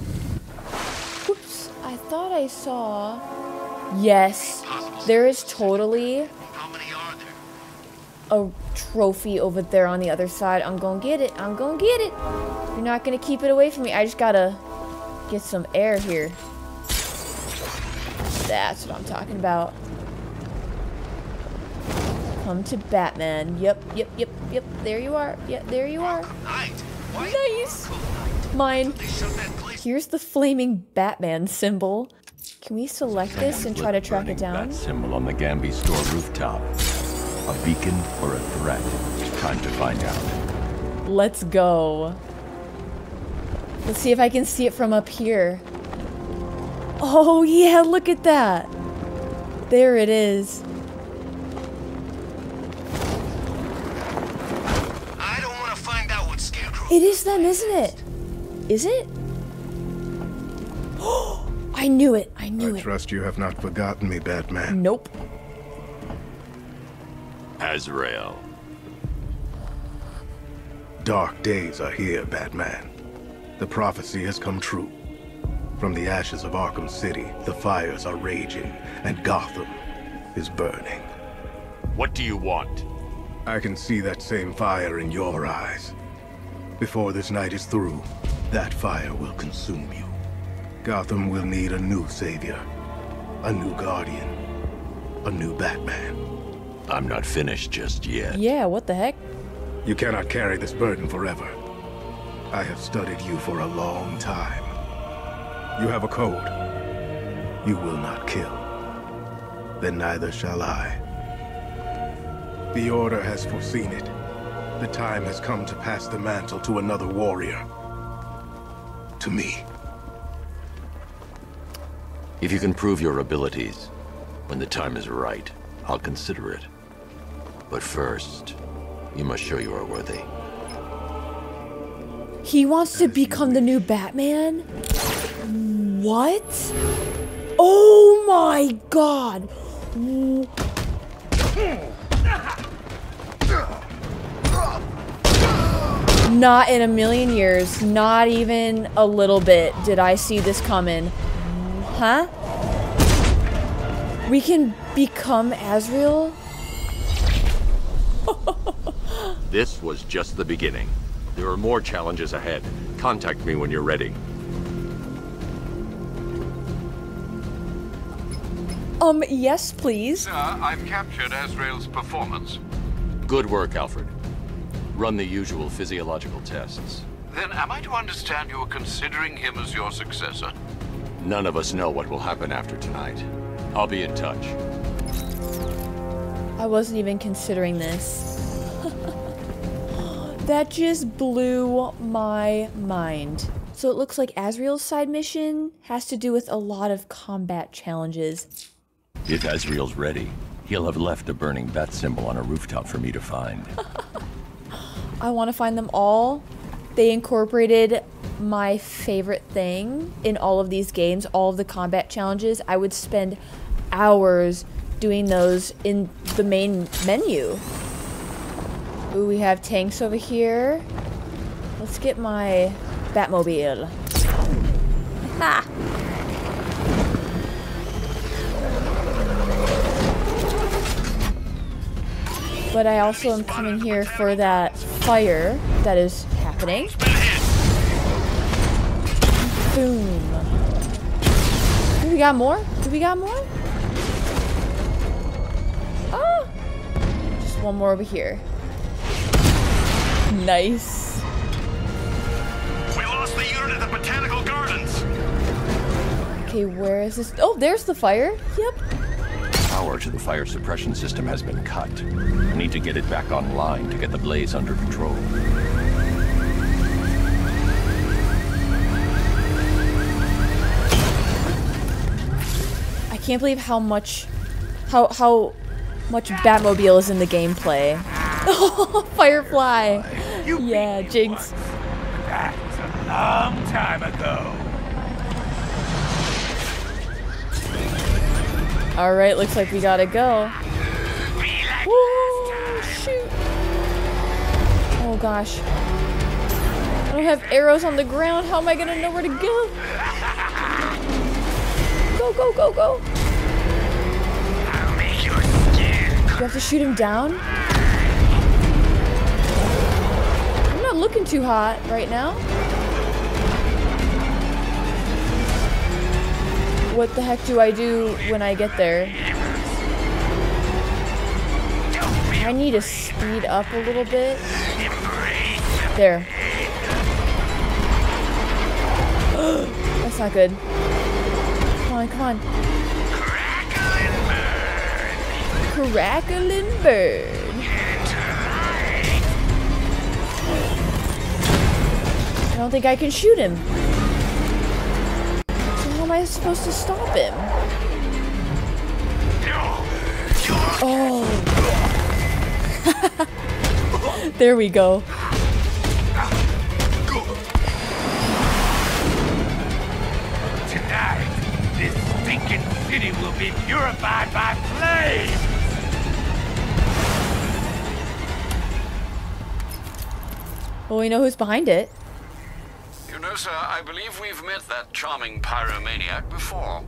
[SPEAKER 1] Whoops, I thought I saw. Yes, there is totally a trophy over there on the other side. I'm gonna get it. I'm gonna get it. You're not gonna keep it away from me. I just gotta get some air here. That's what I'm talking about. Come to Batman. Yep, yep, yep, yep. There you are. Yep, there you are. Nice. Mine. Here's the flaming Batman symbol. Can we select this and try to track it down?
[SPEAKER 2] That symbol on the Gamby store rooftop. A beacon or a threat? Time to find out.
[SPEAKER 1] Let's go. Let's see if I can see it from up here. Oh yeah, look at that. There it is. It is them, isn't it? Is it? Oh, *gasps* I knew it. I knew
[SPEAKER 14] I
[SPEAKER 1] it.
[SPEAKER 14] I trust you have not forgotten me, Batman.
[SPEAKER 1] Nope.
[SPEAKER 6] Azrael.
[SPEAKER 14] Dark days are here, Batman. The prophecy has come true. From the ashes of Arkham City, the fires are raging, and Gotham is burning.
[SPEAKER 6] What do you want?
[SPEAKER 14] I can see that same fire in your eyes. Before this night is through, that fire will consume you. Gotham will need a new savior, a new guardian, a new Batman.
[SPEAKER 2] I'm not finished just yet.
[SPEAKER 1] Yeah, what the heck?
[SPEAKER 14] You cannot carry this burden forever. I have studied you for a long time. You have a code. You will not kill. Then neither shall I. The Order has foreseen it. The time has come to pass the mantle to another warrior. To me.
[SPEAKER 2] If you can prove your abilities, when the time is right, I'll consider it. But first, you must show you are worthy.
[SPEAKER 1] He wants to become the new Batman? What? Oh my god! Not in a million years, not even a little bit did I see this coming. Huh? We can become Azrael? *laughs*
[SPEAKER 6] This was just the beginning. There are more challenges ahead. Contact me when you're ready.
[SPEAKER 1] Um, yes, please.
[SPEAKER 5] Sir, I've captured Azrael's performance.
[SPEAKER 2] Good work, Alfred. Run the usual physiological tests.
[SPEAKER 5] Then am I to understand you are considering him as your successor?
[SPEAKER 2] None of us know what will happen after tonight. I'll be in touch.
[SPEAKER 1] I wasn't even considering this. *laughs* that just blew my mind. So it looks like Azrael's side mission has to do with a lot of combat challenges.
[SPEAKER 2] If Azrael's ready, he'll have left a burning bat symbol on a rooftop for me to find. *laughs*
[SPEAKER 1] I want to find them all. They incorporated my favorite thing in all of these games, all of the combat challenges. I would spend hours doing those in the main menu. Ooh, we have tanks over here. Let's get my Batmobile. *laughs* Ha! But I also am coming here for that fire that is happening. Boom. Do we got more? Do we got more? Oh! Just one more over here. Nice.
[SPEAKER 4] We lost the unit at the Botanical Gardens.
[SPEAKER 1] Okay, where is this? Oh, there's the fire. Yep.
[SPEAKER 2] Power to the fire suppression system has been cut. I need to get it back online to get the blaze under control.
[SPEAKER 1] I can't believe how much, how how much Batmobile is in the gameplay. Oh, *laughs* Firefly. Yeah, Jinx.
[SPEAKER 3] That was a long time ago.
[SPEAKER 1] Alright, looks like we gotta go. Shoot. Oh gosh. I don't have arrows on the ground. How am I gonna know where to go? Go, go, go, go. You have to shoot him down? I'm not looking too hot right now. What the heck do I do when I get there? I need to speed up a little bit. There. *gasps* That's not good. Come on, come on. Crackling bird. I don't think I can shoot him. So how am I supposed to stop him? Oh. *laughs* there we go.
[SPEAKER 3] Tonight, this stinking city will be purified by flame!
[SPEAKER 1] Well, we know who's behind it.
[SPEAKER 5] You sir, I believe we've met that charming pyromaniac before.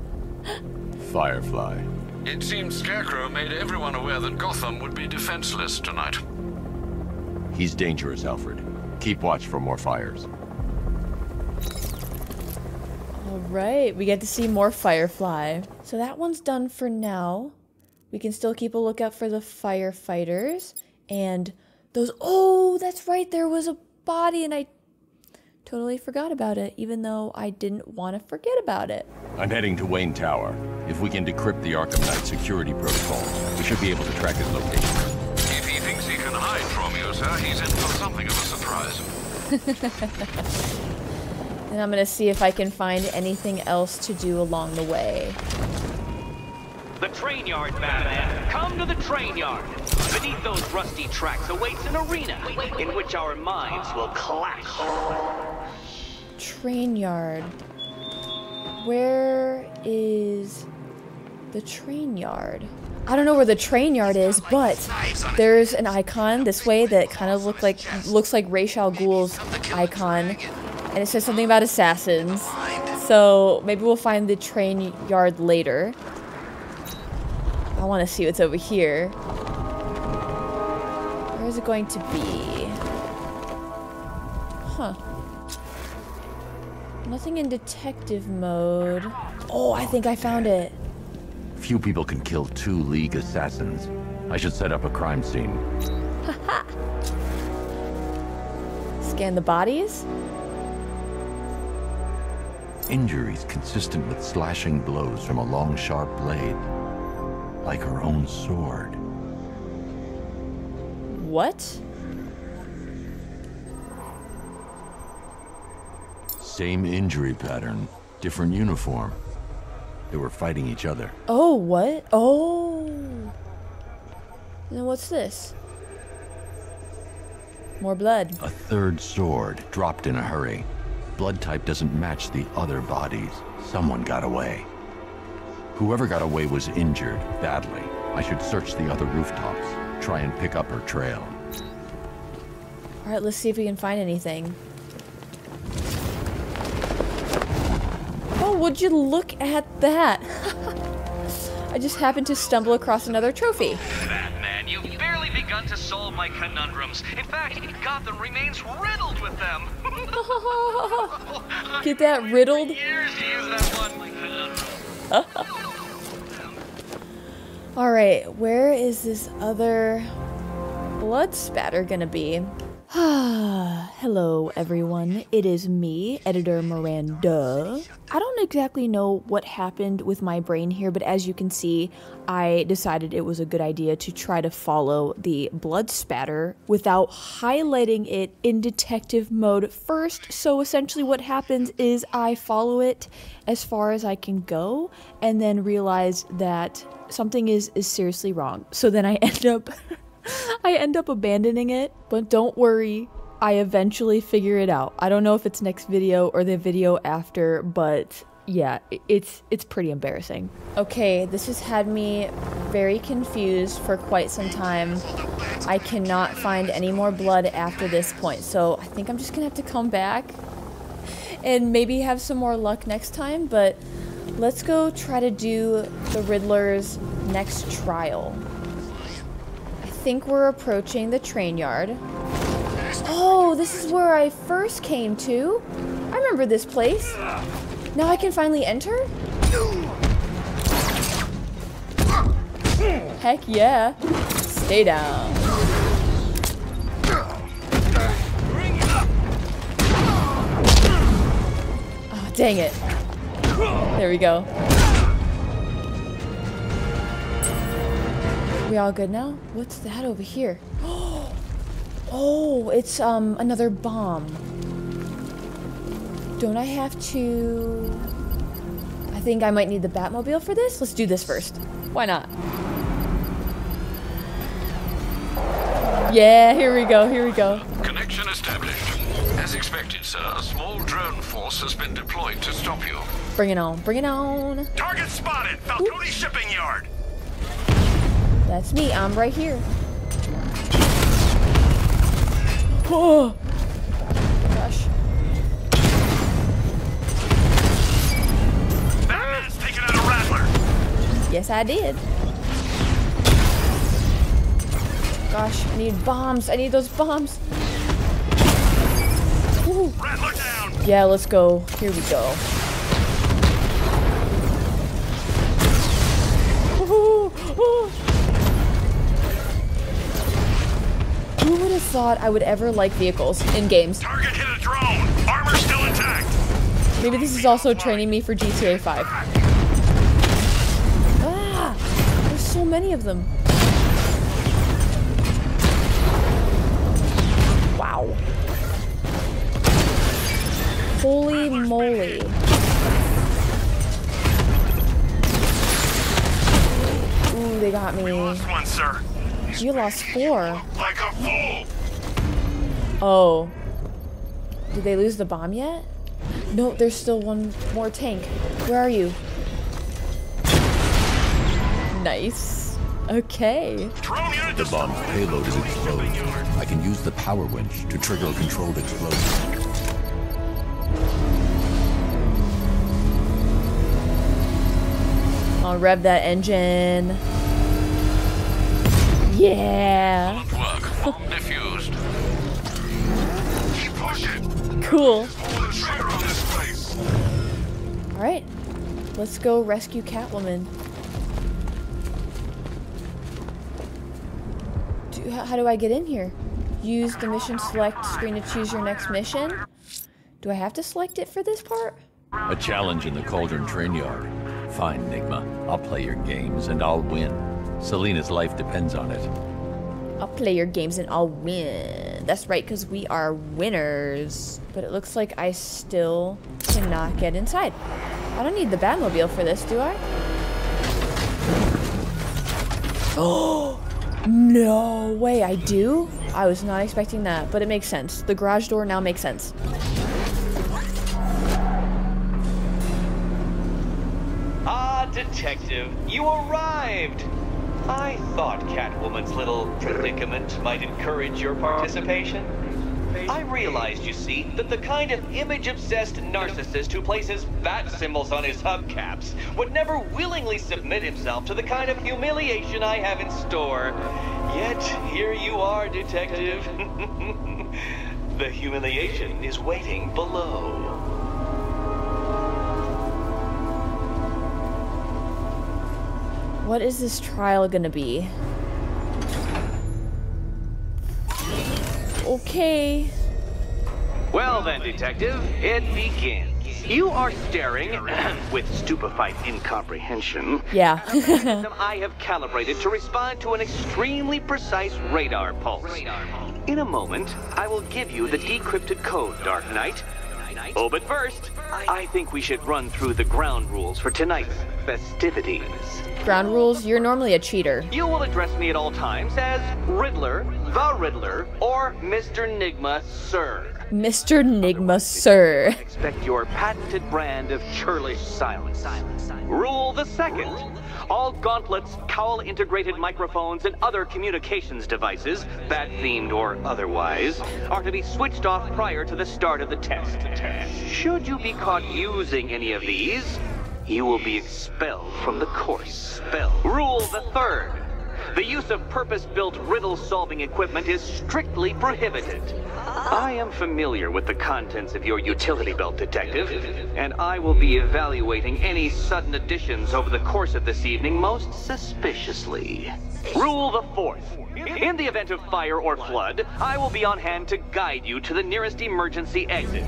[SPEAKER 2] Firefly.
[SPEAKER 5] It seems Scarecrow made everyone aware that Gotham would be defenseless tonight.
[SPEAKER 2] He's dangerous, Alfred. Keep watch for more fires.
[SPEAKER 1] Alright, we get to see more Firefly. So that one's done for now. We can still keep a lookout for the firefighters. And those. Oh, that's right, there was a body and I totally forgot about it, even though I didn't want to forget about it.
[SPEAKER 2] I'm heading to Wayne Tower. If we can decrypt the Arkham Knight security protocol, we should be able to track his location.
[SPEAKER 5] If he thinks he can hide from you, sir, he's in for something of a surprise. *laughs*
[SPEAKER 1] And I'm gonna see if I can find anything else to do along the way.
[SPEAKER 12] The train yard, Batman. Come to the train yard. Beneath those rusty tracks awaits an arena in which our minds will clash.
[SPEAKER 1] Train yard. Where is the train yard? I don't know where the train yard is, but there's an icon this way that kind of look like looks like Ra's al Ghul's icon, and it says something about assassins. So maybe we'll find the train yard later. I want to see what's over here. Where is it going to be? Huh. Nothing in detective mode. Oh, I think I found it.
[SPEAKER 2] Few people can kill two League assassins. I should set up a crime scene.
[SPEAKER 1] Scan the bodies.
[SPEAKER 2] Injuries consistent with slashing blows from a long, sharp blade. Like her own sword.
[SPEAKER 1] What?
[SPEAKER 2] Same injury pattern, different uniform. They were fighting each other.
[SPEAKER 1] Oh, what? Oh. Then what's this? More blood.
[SPEAKER 2] A third sword, dropped in a hurry. Blood type doesn't match the other bodies. Someone got away. Whoever got away was injured, badly. I should search the other rooftops, try and pick up her trail.
[SPEAKER 1] Alright, let's see if we can find anything. Oh, would you look at that? *laughs* I just happened to stumble across another trophy.
[SPEAKER 12] Batman, you've barely begun to solve my conundrums. In fact, Gotham remains riddled with them. *laughs*
[SPEAKER 1] Get that riddled? *laughs*
[SPEAKER 12] One.
[SPEAKER 1] Alright, where is this other blood spatter gonna be? *sighs* Hello, everyone. It is me, Editor Miranda. I don't exactly know what happened with my brain here, but as you can see, I decided it was a good idea to try to follow the blood spatter without highlighting it in detective mode first. So essentially, what happens is I follow it as far as I can go and then realize that something is, is seriously wrong. So then I *laughs* end up. I end up abandoning it, but don't worry, I eventually figure it out. I don't know if it's next video or the video after, but yeah, it's it's pretty embarrassing. Okay, this has had me very confused for quite some time. I cannot find any more blood after this point, so I think I'm just gonna have to come back and maybe have some more luck next time. But let's go try to do the Riddler's next trial. I think we're approaching the train yard. Oh, this is where I first came to. I remember this place. Now I can finally enter? Heck yeah. Stay down. Oh, dang it. There we go. We all good now? What's that over here? *gasps* Oh, it's um another bomb. Don't I have to I think I might need the Batmobile for this. Let's do this first. Why not? Yeah, here we go. Here we go.
[SPEAKER 5] Connection established. As expected, sir, a small drone force has been deployed to stop you.
[SPEAKER 1] Bring it on. Bring it on.
[SPEAKER 3] Target spotted! Falcone shipping yard!
[SPEAKER 1] That's me. I'm right here. Oh. *gasps* Gosh.
[SPEAKER 3] Batman's taking out a rattler!
[SPEAKER 1] Yes, I did. Gosh, I need bombs. I need those bombs. Woo.
[SPEAKER 3] Rattler down!
[SPEAKER 1] Yeah, let's go. Here we go. Thought I would ever like vehicles in games?
[SPEAKER 3] Target hit a drone! Armor still intact!
[SPEAKER 1] Maybe this is also training me for GTA 5. Ah! There's so many of them. Wow. Holy moly. Ooh, they got me.
[SPEAKER 3] Lost one, sir.
[SPEAKER 1] You lost four.
[SPEAKER 3] Like a fool!
[SPEAKER 1] Oh. Did they lose the bomb yet? No, there's still one more tank. Where are you? Nice. Okay.
[SPEAKER 2] The bomb's payload is exposed. I can use the power winch to trigger a controlled explosion.
[SPEAKER 1] I'll rev that engine. Yeah.
[SPEAKER 5] Work. Bomb defused.
[SPEAKER 1] Cool. Alright. Let's go rescue Catwoman. Do, h- how do I get in here? Use the mission select screen to choose your next mission? Do I have to select it for this part?
[SPEAKER 2] A challenge in the Cauldron train yard. Fine, Enigma. I'll play your games and I'll win. Selina's life depends on it.
[SPEAKER 1] I'll play your games and I'll win. That's right, because we are winners. But it looks like I still cannot get inside. I don't need the Batmobile for this, do I? Oh, *gasps* no way, I do? I was not expecting that, but it makes sense. The garage door now makes sense.
[SPEAKER 12] Ah, detective, you arrived! I thought Catwoman's little predicament might encourage your participation. I realized, you see, that the kind of image-obsessed narcissist who places bat symbols on his hubcaps would never willingly submit himself to the kind of humiliation I have in store. Yet, here you are, detective. *laughs* the humiliation is waiting below.
[SPEAKER 1] What is this trial gonna be? Okay.
[SPEAKER 12] Well then, detective, it begins. You are staring, *clears throat* with stupefied incomprehension,
[SPEAKER 1] Yeah.
[SPEAKER 12] at a mechanism I have calibrated to respond to an extremely precise radar pulse. In a moment, I will give you the decrypted code, Dark Knight. Oh, but first, I think we should run through the ground rules for tonight's festivities.
[SPEAKER 1] Ground rules, you're normally a cheater.
[SPEAKER 12] You will address me at all times as Riddler, the Riddler, or Mr. Nygma, sir.
[SPEAKER 1] Mr. Nygma, sir.
[SPEAKER 12] Expect your patented brand of churlish silence. Rule the second. All gauntlets, cowl-integrated microphones, and other communications devices, bat-themed or otherwise, are to be switched off prior to the start of the test. Should you be caught using any of these, you will be expelled from the course. Spell. Rule the third. The use of purpose-built riddle-solving equipment is strictly prohibited. I am familiar with the contents of your utility belt, Detective, and I will be evaluating any sudden additions over the course of this evening most suspiciously. Rule the fourth. In the event of fire or flood, I will be on hand to guide you to the nearest emergency exit.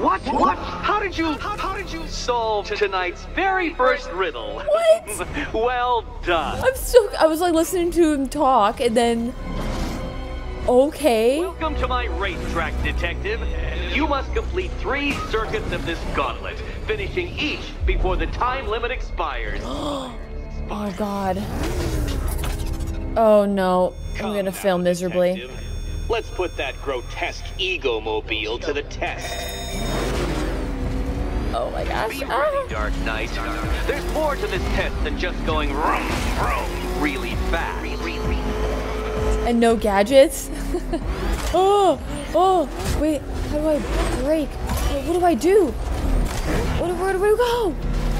[SPEAKER 12] What? What? How did you? How did you solve tonight's very first riddle?
[SPEAKER 1] What? *laughs*
[SPEAKER 12] well done.
[SPEAKER 1] I'm so. I was like listening to him talk, and then. Okay.
[SPEAKER 12] Welcome to my racetrack, detective. You must complete three circuits of this gauntlet, finishing each before the time limit expires. *gasps*
[SPEAKER 1] oh God. Oh no. I'm gonna fail miserably.
[SPEAKER 12] Let's put that grotesque ego mobile to the test.
[SPEAKER 1] Oh my gosh.
[SPEAKER 12] Be ready, ah. Dark Knight. There's more to this test than just going vroom, vroom, really fast.
[SPEAKER 1] And no gadgets. *laughs* oh, oh, wait. How do I break? What do I do? What, where do I go?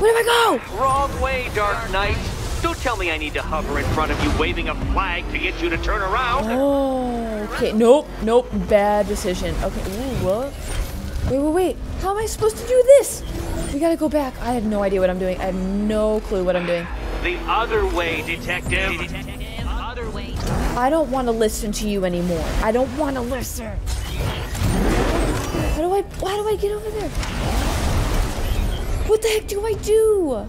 [SPEAKER 1] Where do I go?
[SPEAKER 12] Wrong way, Dark Knight. Don't tell me I need to hover in front of you waving a flag to get you to turn around.
[SPEAKER 1] Oh, okay. Nope, nope. Bad decision. Okay, ooh, what? Wait, wait, wait. How am I supposed to do this? We gotta go back. I have no idea what I'm doing. I have no clue what I'm doing.
[SPEAKER 12] The other way, detective. Detective. Other way.
[SPEAKER 1] I don't want to listen to you anymore. I don't want to listen. How do I, why do I get over there? What the heck do I do?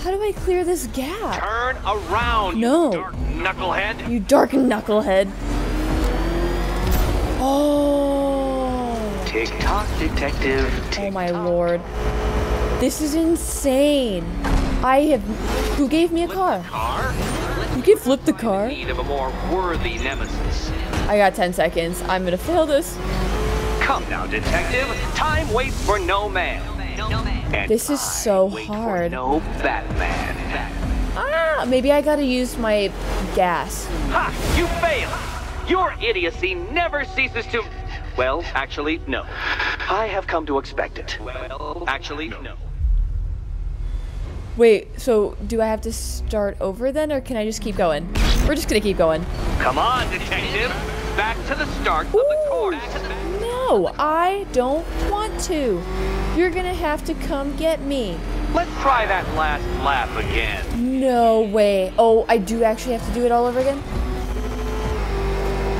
[SPEAKER 1] How do I clear this gap?
[SPEAKER 12] Turn around,
[SPEAKER 1] no.
[SPEAKER 12] you dark knucklehead.
[SPEAKER 1] You dark knucklehead. Oh.
[SPEAKER 12] Tick tock, detective.
[SPEAKER 1] oh my lord. This is insane. I have. Who gave me a car?
[SPEAKER 12] Car?
[SPEAKER 1] You can flip the car.
[SPEAKER 12] Need of a more worthy nemesis.
[SPEAKER 1] I got 10 seconds. I'm gonna fail this.
[SPEAKER 12] Come now, detective. Time waits for no man. And
[SPEAKER 1] This is so
[SPEAKER 12] wait for
[SPEAKER 1] hard.
[SPEAKER 12] no Batman.
[SPEAKER 1] Ah, maybe I gotta use my gas.
[SPEAKER 12] Ha! You failed! Your idiocy never ceases to. Well, actually, no. I have come to expect it. Well, actually, no.
[SPEAKER 1] Wait, so do I have to start over then, or can I just keep going? We're just gonna keep going.
[SPEAKER 12] Come on, detective. Back to the start of the course.
[SPEAKER 1] No, I don't want to. You're gonna have to come get me.
[SPEAKER 12] Let's try that last lap again.
[SPEAKER 1] No way. Oh, I do actually have to do it all over again?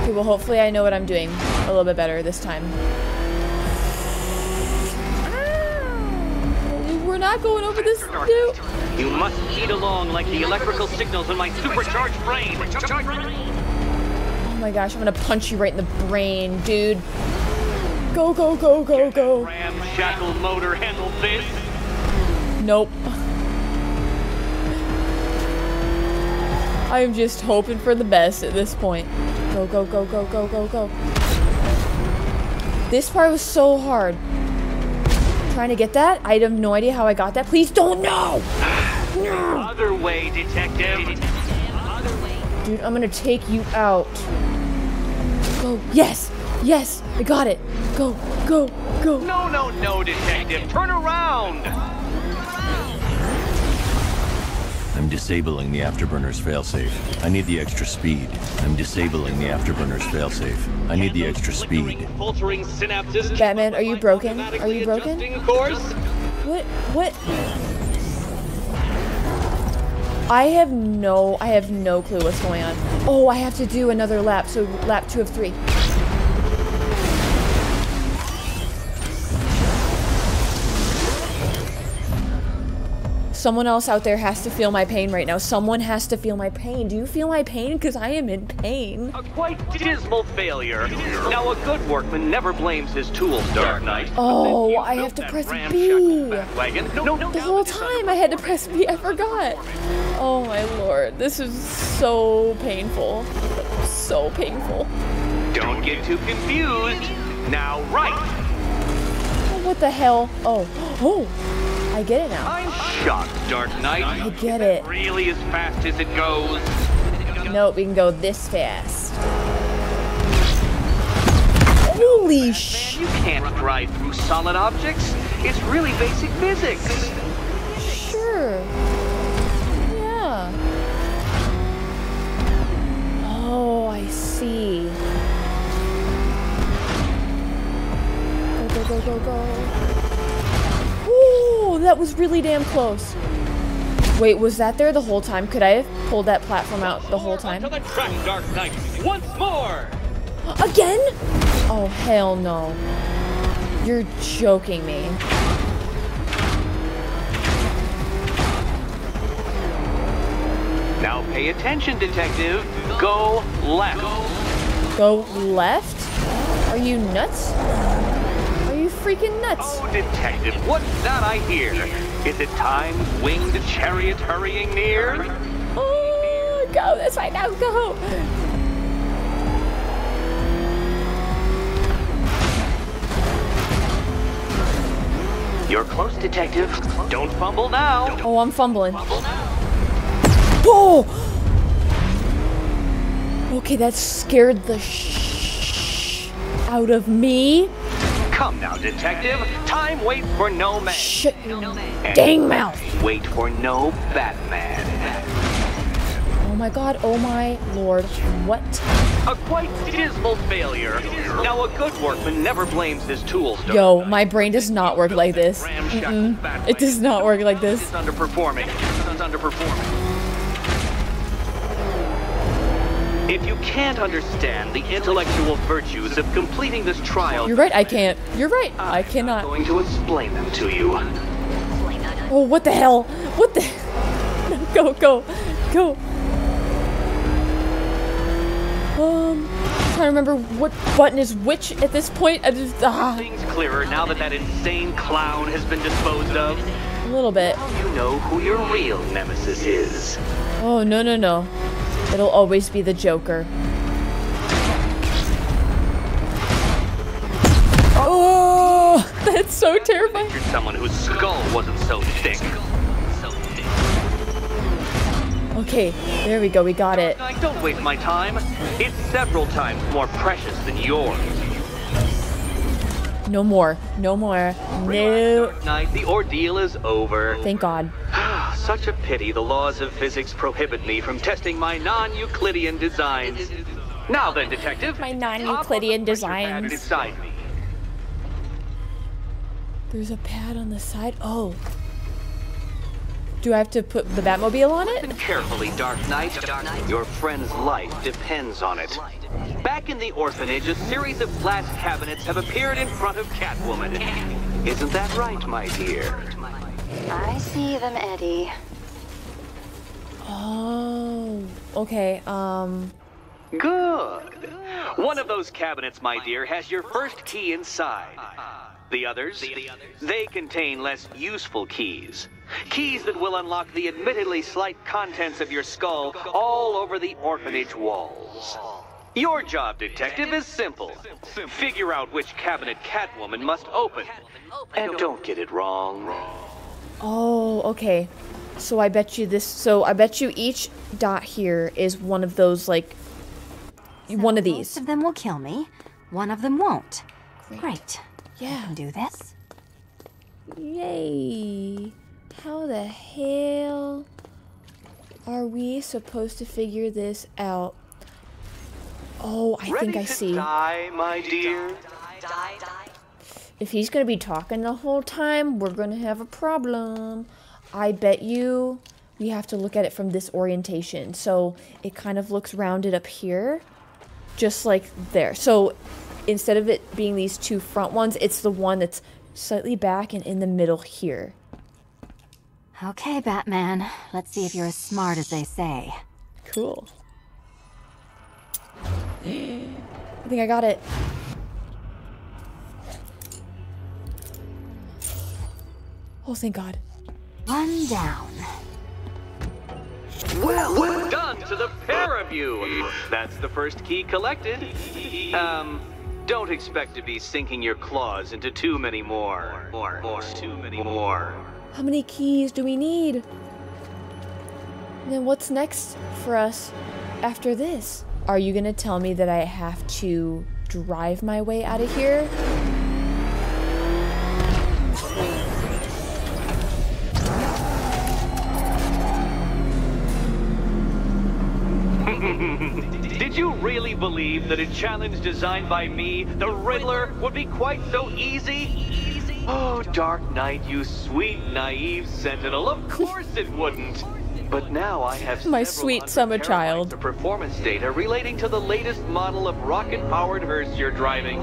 [SPEAKER 1] Okay, well, hopefully I know what I'm doing a little bit better this time. Ah, We're not going over this. No.
[SPEAKER 12] You must eat along like the electrical signals in my supercharged brain.
[SPEAKER 1] Oh my gosh, I'm gonna punch you right in the brain, dude. Go, go, go, go, go.
[SPEAKER 12] Ramshackle motor handle this.
[SPEAKER 1] Nope. I'm just hoping for the best at this point. Go, go, go, go, go, go, go. This part was so hard. Trying to get that? I have no idea how I got that. Please don't know!
[SPEAKER 12] Other way, detective.
[SPEAKER 1] Dude, I'm gonna take you out. Go. Yes! Yes! I got it! Go, go, go.
[SPEAKER 12] No, no, no, detective. Turn around.
[SPEAKER 2] I'm disabling the afterburner's failsafe. I need the extra speed. I'm disabling the afterburner's failsafe. I need the extra speed.
[SPEAKER 1] Batman, are you broken? Are you broken? What? What? I have no, I have no clue what's going on. Oh, I have to do another lap, so lap two of three. Someone else out there has to feel my pain right now. Someone has to feel my pain. Do you feel my pain? Because I am in pain.
[SPEAKER 12] A quite dismal failure. Now, a good workman never blames his tools, Dark Knight.
[SPEAKER 1] Oh, I have to press B.
[SPEAKER 12] Wagon. No, no,
[SPEAKER 1] The whole time I had to press B. I forgot. Oh my lord. This is so painful. so painful.
[SPEAKER 12] Don't get too confused. Now, right.
[SPEAKER 1] Oh, what the hell? Oh, *gasps* oh, I get it now.
[SPEAKER 12] I'm shocked, Dark Knight.
[SPEAKER 1] I get it.
[SPEAKER 12] Really as fast as it goes.
[SPEAKER 1] Nope, we can go this fast. Holy sh!
[SPEAKER 12] You can't drive through solid objects. It's really basic physics.
[SPEAKER 1] Sure. Yeah. Oh, I see. Go, go, go, go, go. That was really damn close. Wait, was that there the whole time? Could I have pulled that platform out the whole time?
[SPEAKER 12] The track, Dark Knight. Once more.
[SPEAKER 1] Again? Oh, hell no. You're joking me.
[SPEAKER 12] Now pay attention, detective. Go left.
[SPEAKER 1] Go left? Are you nuts? Freaking nuts?
[SPEAKER 12] Oh, detective, what's that I hear? Is it time's winged chariot hurrying near?
[SPEAKER 1] Oh, go this way now, go!
[SPEAKER 12] You're close, detective. Don't fumble now.
[SPEAKER 1] Oh, I'm fumbling. Whoa! Okay, that scared the sh out of me.
[SPEAKER 12] Come now, detective. Time waits for no man.
[SPEAKER 1] Shut your
[SPEAKER 12] And
[SPEAKER 1] dang mouth.
[SPEAKER 12] Wait for no Batman.
[SPEAKER 1] Oh my god, oh my lord. What?
[SPEAKER 12] A quite dismal failure. Now, a good workman never blames his tools.
[SPEAKER 1] Yo, my brain does not work like this. Mm-mm. It does not work like this.
[SPEAKER 12] It's underperforming. It's underperforming. If you can't understand the intellectual virtues of completing this trial,
[SPEAKER 1] You're right, I can't. You're right, I
[SPEAKER 12] I'm
[SPEAKER 1] cannot.
[SPEAKER 12] going to explain them to you.
[SPEAKER 1] Oh, what the hell? What the? *laughs* go, go, go. Um, I'm trying to remember what button is which at this point. I just ah,
[SPEAKER 12] Things clearer now that that insane clown has been disposed of.
[SPEAKER 1] a little bit.
[SPEAKER 12] You know who your real nemesis is.
[SPEAKER 1] Oh no no no! It'll always be the Joker. Oh, *laughs* that's so terrifying.
[SPEAKER 12] You're someone whose skull wasn't so thick.
[SPEAKER 1] Okay, there we go. We got it.
[SPEAKER 12] Don't waste my time. It's several times more precious than yours.
[SPEAKER 1] No more. No more. No.
[SPEAKER 12] Knight, the ordeal is over.
[SPEAKER 1] Thank God. *gasps* *gasps*
[SPEAKER 12] Such a pity the laws of physics prohibit me from testing my non-Euclidean designs. Now then, detective.
[SPEAKER 1] My non-Euclidean designs.
[SPEAKER 12] Beside me.
[SPEAKER 1] There's a pad on the side. Oh. Do I have to put the Batmobile on it?
[SPEAKER 12] Carefully, Dark Knight. Your friend's life depends on it. Back in the orphanage, a series of glass cabinets have appeared in front of Catwoman. Isn't that right, my dear?
[SPEAKER 8] I see them, Eddie.
[SPEAKER 1] Oh. Okay. Um.
[SPEAKER 12] Good. One of those cabinets, my dear, has your first key inside. The others, they contain less useful keys. Keys that will unlock the admittedly slight contents of your skull all over the orphanage walls. Your job, detective, is simple. Figure out which cabinet Catwoman must open. And don't get it wrong.
[SPEAKER 1] Oh. Okay. So I bet you this. So I bet you each dot here is one of those like. one of these.
[SPEAKER 11] Most of them will kill me. One of them won't. Great.
[SPEAKER 1] Yeah.
[SPEAKER 11] I can do this.
[SPEAKER 1] Yay. How the hell are we supposed to figure this out? Oh, I
[SPEAKER 12] Ready
[SPEAKER 1] think I
[SPEAKER 12] to
[SPEAKER 1] see.
[SPEAKER 12] die, my dear?
[SPEAKER 1] If he's gonna be talking the whole time, we're gonna have a problem. I bet you we have to look at it from this orientation. So it kind of looks rounded up here, just like there. So instead of it being these two front ones, it's the one that's slightly back and in the middle here.
[SPEAKER 11] Okay, Batman. Let's see if you're as smart as they say.
[SPEAKER 1] Cool. I think I got it. Oh, thank God.
[SPEAKER 11] One down.
[SPEAKER 12] Well, well done to the pair of you. That's the first key collected. Um, don't expect to be sinking your claws into too many more. More, more, too many more.
[SPEAKER 1] How many keys do we need? And then what's next for us after this? Are you gonna tell me that I have to drive my way out of here?
[SPEAKER 12] Believe that a challenge designed by me, the Riddler, would be quite so easy? Oh, Dark Knight, you sweet, naive sentinel, of course it wouldn't. But now I have
[SPEAKER 1] My sweet summer child.
[SPEAKER 12] The performance data relating to the latest model of rocket-powered hearse you're driving.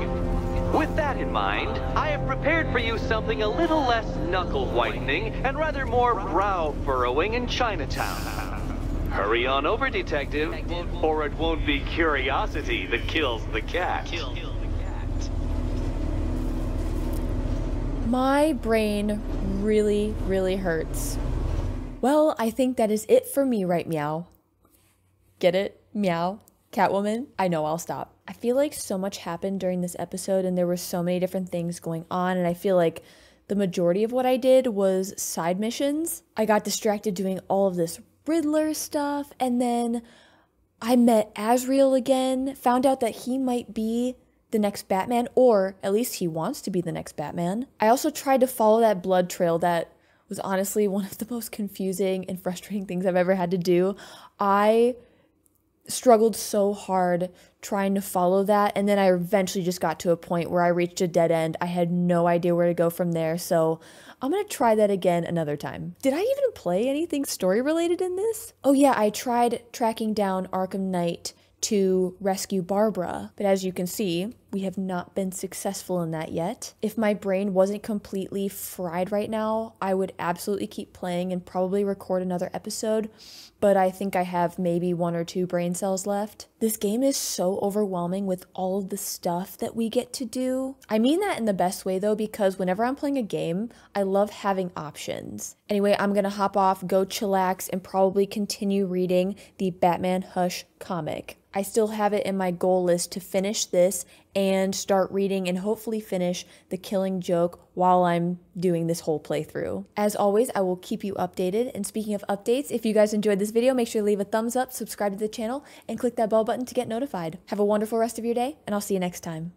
[SPEAKER 12] With that in mind, I have prepared for you something a little less knuckle-whitening and rather more brow-furrowing in Chinatown. Hurry on over, detective, or it won't be curiosity that kills the cat.
[SPEAKER 1] My brain really, really hurts. Well, I think that is it for me, right, meow? Get it? Meow? Catwoman? I know I'll stop. I feel like so much happened during this episode and there were so many different things going on, and I feel like the majority of what I did was side missions. I got distracted doing all of this Riddler stuff, and then I met Azrael again, found out that he might be the next Batman, or at least he wants to be the next Batman. I also tried to follow that blood trail that was honestly *laughs* one of the most confusing and frustrating things I've ever had to do. I struggled so hard trying to follow that and then I eventually just got to a point where I reached a dead end. I had no idea where to go from there. So, I'm to try that again another time. Did I even play anything story related in this? Oh yeah, I tried tracking down Arkham Knight to rescue Barbara, but as you can see, we have not been successful in that yet. If my brain wasn't completely fried right now, I would absolutely keep playing and probably record another episode, but I think I have maybe one or two brain cells left. This game is so overwhelming with all of the stuff that we get to do. I mean that in the best way though, because whenever I'm playing a game, I love having options. Anyway, I'm gonna hop off, go chillax, and probably continue reading the Batman Hush comic. I still have it in my goal list to finish this and start reading and hopefully finish The Killing Joke while I'm doing this whole playthrough. As always, I will keep you updated. And speaking of updates, if you guys enjoyed this video, make sure to leave a thumbs up, subscribe to the channel, and click that bell button to get notified. Have a wonderful rest of your day, and I'll see you next time.